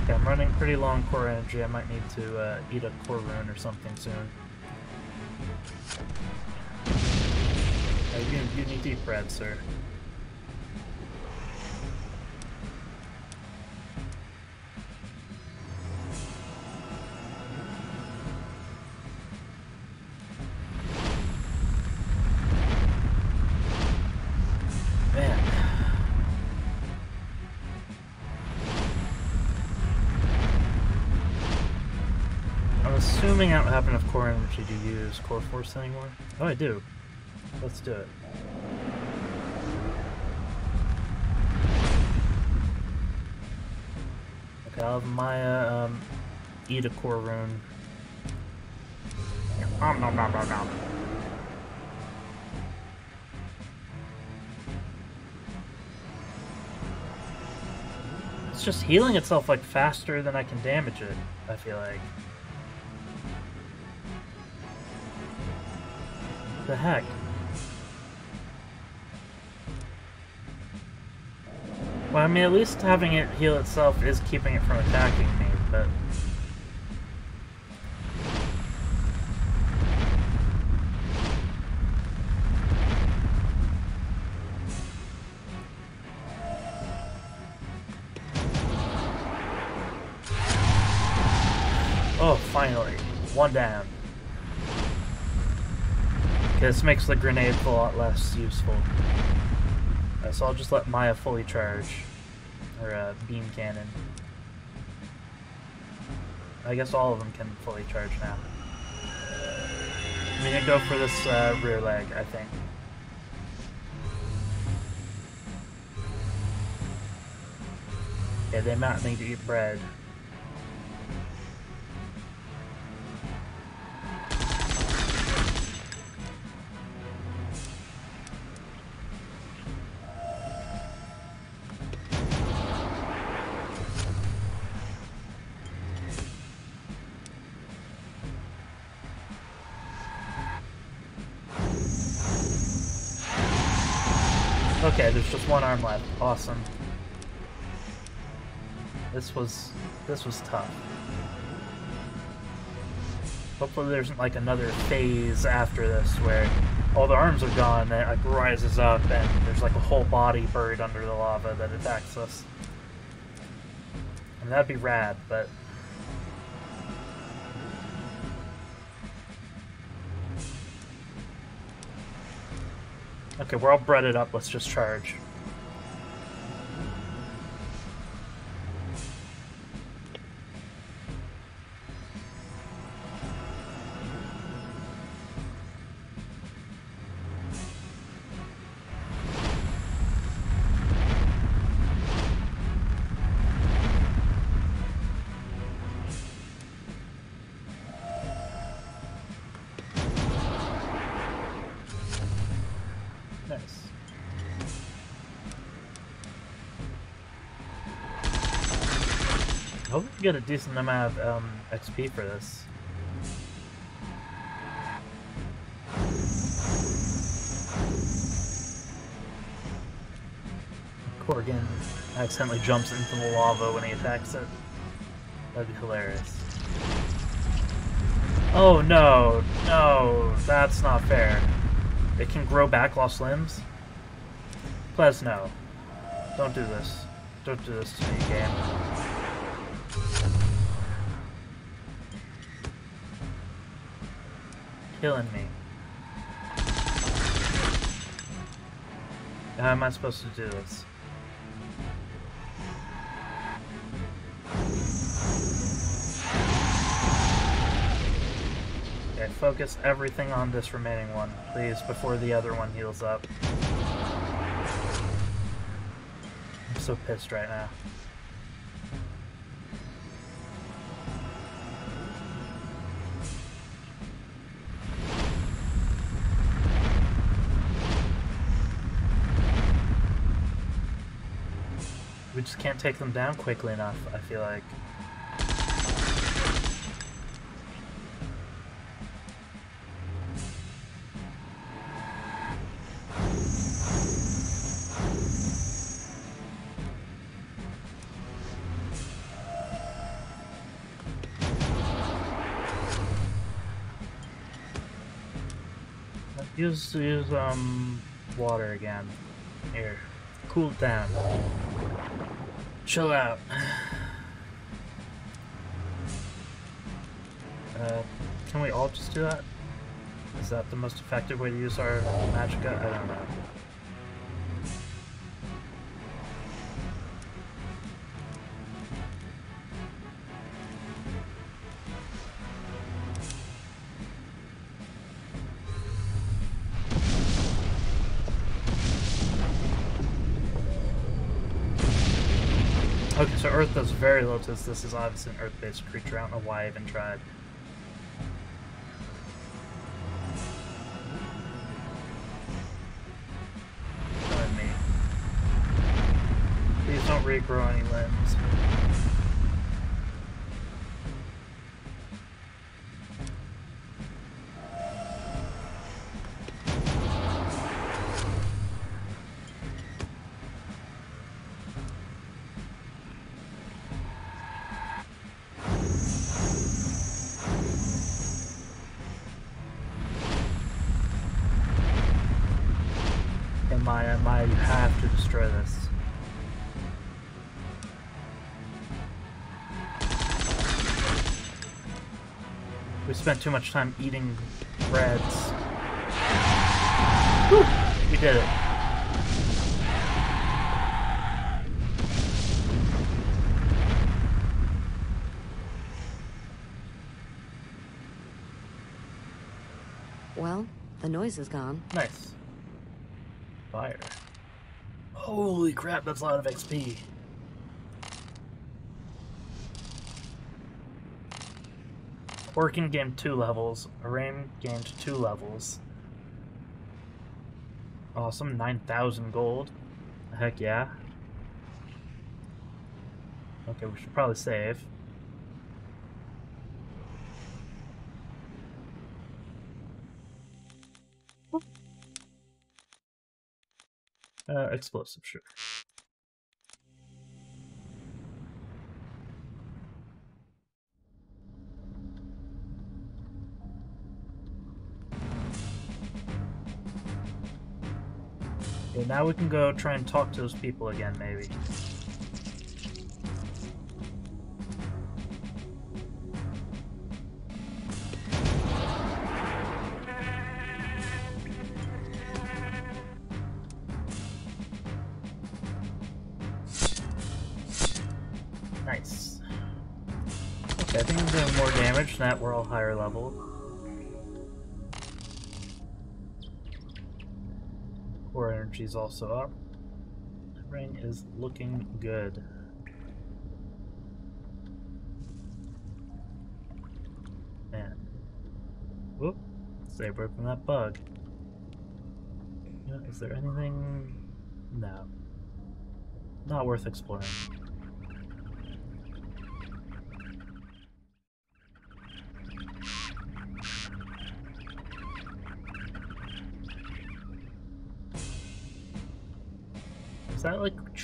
Okay, I'm running pretty long core energy. I might need to uh, eat a core rune or something soon. Uh, you, you need to eat sir. Energy to use core force anymore. Oh, I do. Let's do it. Okay, I'll have Maya um, eat a core rune. Nom nom nom nom. It's just healing itself like faster than I can damage it, I feel like. The heck? Well, I mean, at least having it heal itself is keeping it from attacking me, makes the grenade a lot less useful. Uh, so I'll just let Maya fully charge. her uh, beam cannon. I guess all of them can fully charge now. I'm gonna go for this uh, rear leg, I think. Yeah, they might need to eat bread. Okay, there's just one arm left. Awesome. This was this was tough. Hopefully there isn't like another phase after this where all the arms are gone, then it like rises up and there's like a whole body buried under the lava that attacks us. And that'd be rad, but Okay, we're all breaded up. Let's just charge. Get a decent amount of um, XP for this. Corgan accidentally jumps into the lava when he attacks it. That'd be hilarious. Oh no, no, that's not fair. It can grow back lost limbs? Please no. Don't do this. Don't do this to me, game. Killing me. How am I supposed to do this? Okay, focus everything on this remaining one, please, before the other one heals up. I'm so pissed right now. We just can't take them down quickly enough, I feel like. Use use um water again. Here, cool down. Chill out. [sighs] Uh, can we all just do that? Is that the most effective way to use our magicka? I don't know. Very little to this. Is obviously an Earth-based creature. I don't know why I even tried. Killing me. Please don't regrow any limbs. Spent too much time eating breads. Whew, we did it. Well, the noise is gone. Nice. Fire. Holy crap, that's a lot of XP. Working gained two levels. Araym gained two levels. Awesome, 9,000 gold. Heck yeah. Okay, we should probably save. Uh, explosive, sure. Now we can go try and talk to those people again, maybe. Nice. Okay, I think I'm doing more damage now that we're all higher level. Is also up. Ring is looking good. Man. Whoop. Stay away from that bug. Is there anything? No. Not worth exploring.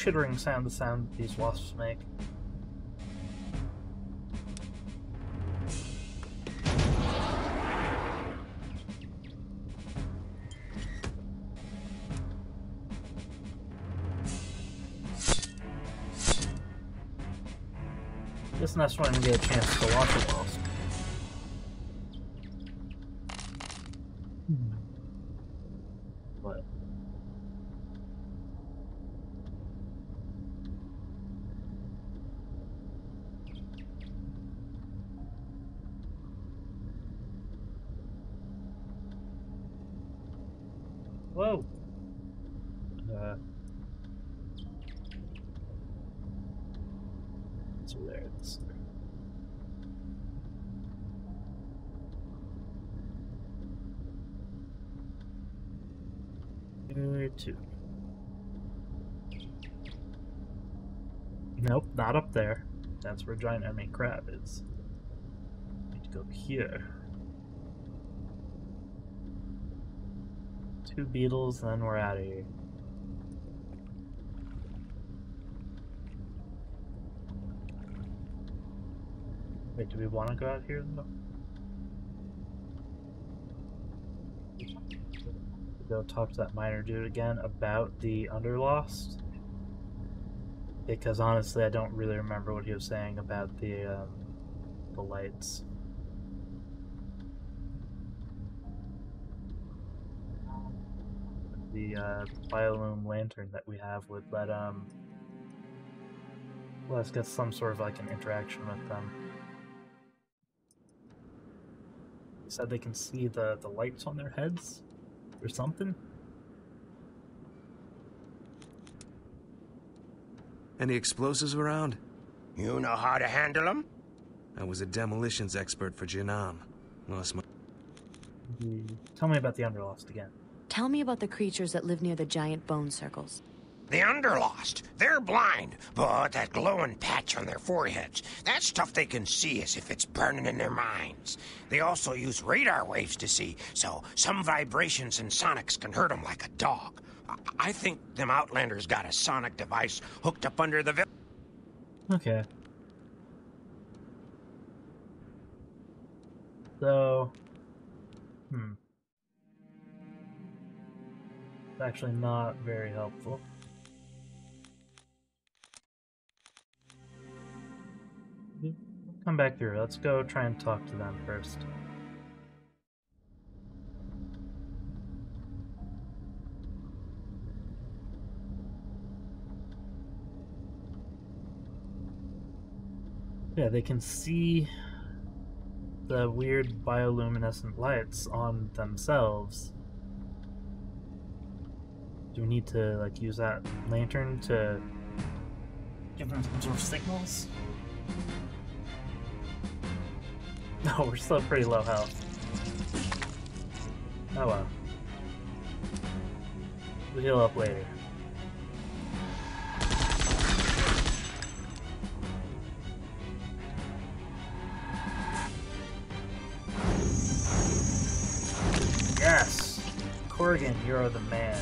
Chittering sound the sound these wasps make? Guess next one I get a chance to watch a wasp. What? Whoa. Uh. So there it is. Here two. Nope, not up there. That's where giant enemy crab is. Need to go here. Two beetles, then we're out of here. Wait, do we want to go out here though? Go talk to that miner dude again about the Underlost. Because honestly, I don't really remember what he was saying about the um, the lights. The uh, biolume lantern that we have would let um, let us get some sort of like an interaction with them. They said they can see the, the lights on their heads or something. Any explosives around? You know how to handle them? I was a demolitions expert for Janam. Lost my. Hmm. Tell me about the Underlost again. Tell me about the creatures that live near the giant bone circles. The Underlost. They're blind, but that glowing patch on their foreheads, that's stuff they can see as if it's burning in their minds. They also use radar waves to see, so some vibrations and sonics can hurt them like a dog. I, think them Outlanders got a sonic device hooked up under the. Okay. So, hmm. It's actually not very helpful. Come back through. Let's go try and talk to them first. Yeah, they can see the weird bioluminescent lights on themselves. Do we need to like use that lantern to give them some sort of signals? [laughs] No, we're still pretty low health. Oh well. We'll heal up later. You're the man.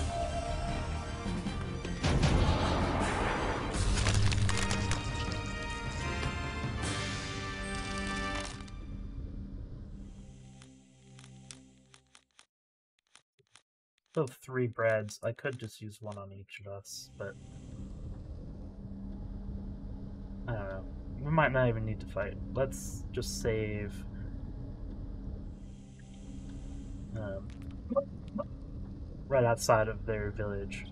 Still three breads. I could just use one on each of us, but I don't know. We might not even need to fight. Let's just save. Um, right outside of their village.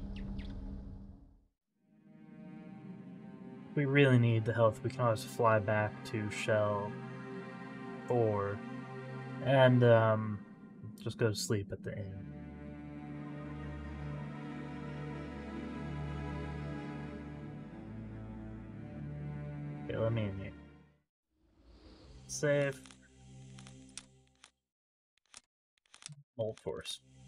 we really need the health, we can always fly back to Shell 4 and um, just go to sleep at the inn. Okay, let me in here. Save. Mold Force.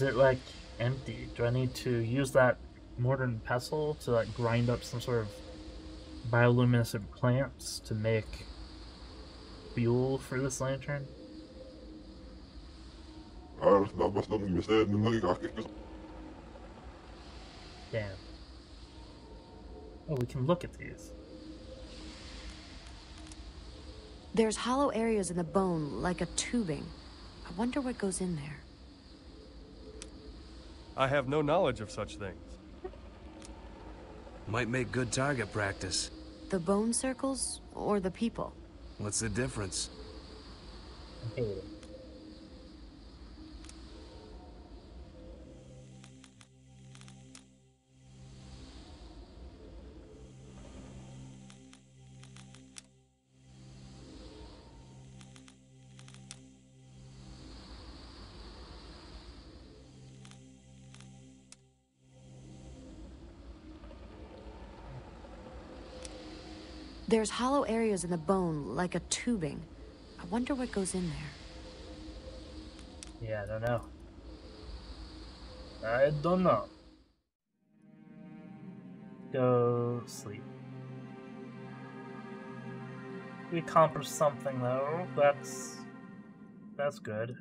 Is it like empty? Do I need to use that mortar and pestle to like grind up some sort of bioluminescent plants to make fuel for this lantern? Damn. Oh, we can look at these. There's hollow areas in the bone, like a tubing. I wonder what goes in there. I have no knowledge of such things. Might make good target practice. The bone circles or the people? What's the difference? There's hollow areas in the bone, like a tubing. I wonder what goes in there. Yeah, I don't know. I don't know. Go sleep. We accomplished something though. That's that's good.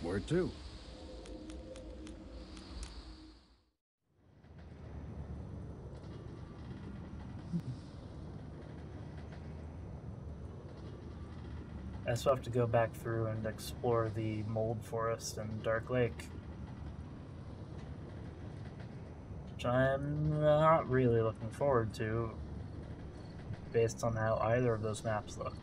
Where to? I still have to go back through and explore the mold forest and Dark Lake. Which I'm not really looking forward to, based on how either of those maps look.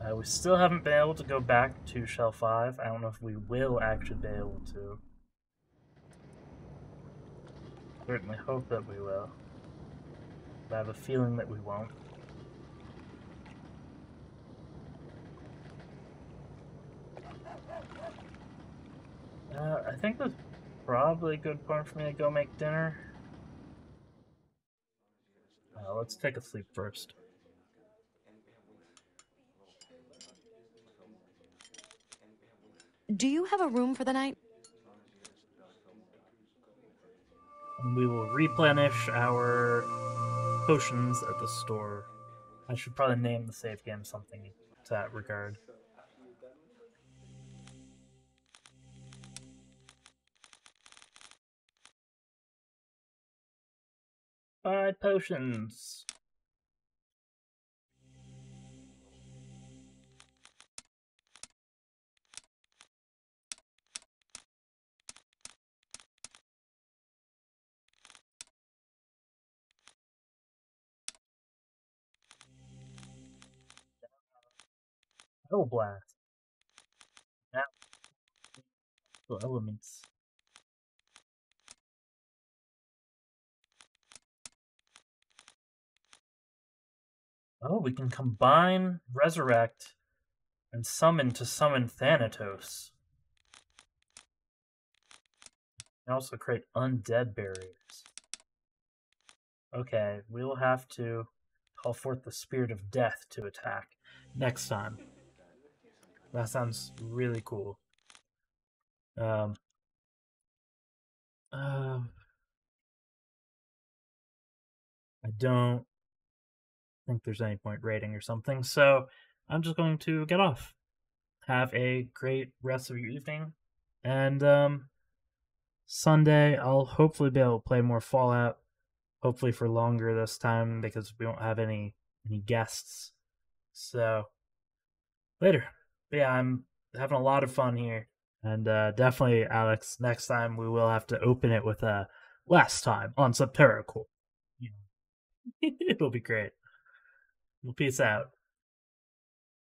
Uh, we still haven't been able to go back to Shell 5. I don't know if we will actually be able to. Certainly hope that we will. But I have a feeling that we won't. Uh, I think that's probably a good point for me to go make dinner. Uh, let's take a sleep first. Do you have a room for the night? We will replenish our potions at the store. I should probably name the save game something to that regard. Five potions. Double blast. Now, the elements. Oh, we can combine resurrect And summon to summon Thanatos. And also create undead barriers. Okay, we'll have to call forth the spirit of death to attack next time. That sounds really cool. Um, um, I don't think there's any point rating or something, so I'm just going to get off. Have a great rest of your evening, and um, Sunday I'll hopefully be able to play more Fallout. Hopefully for longer this time because we won't have any any guests. So later. Yeah, I'm having a lot of fun here. And uh, definitely, Alex, next time we will have to open it with a last time on Septerra [laughs] Core. It'll be great. Well, peace out.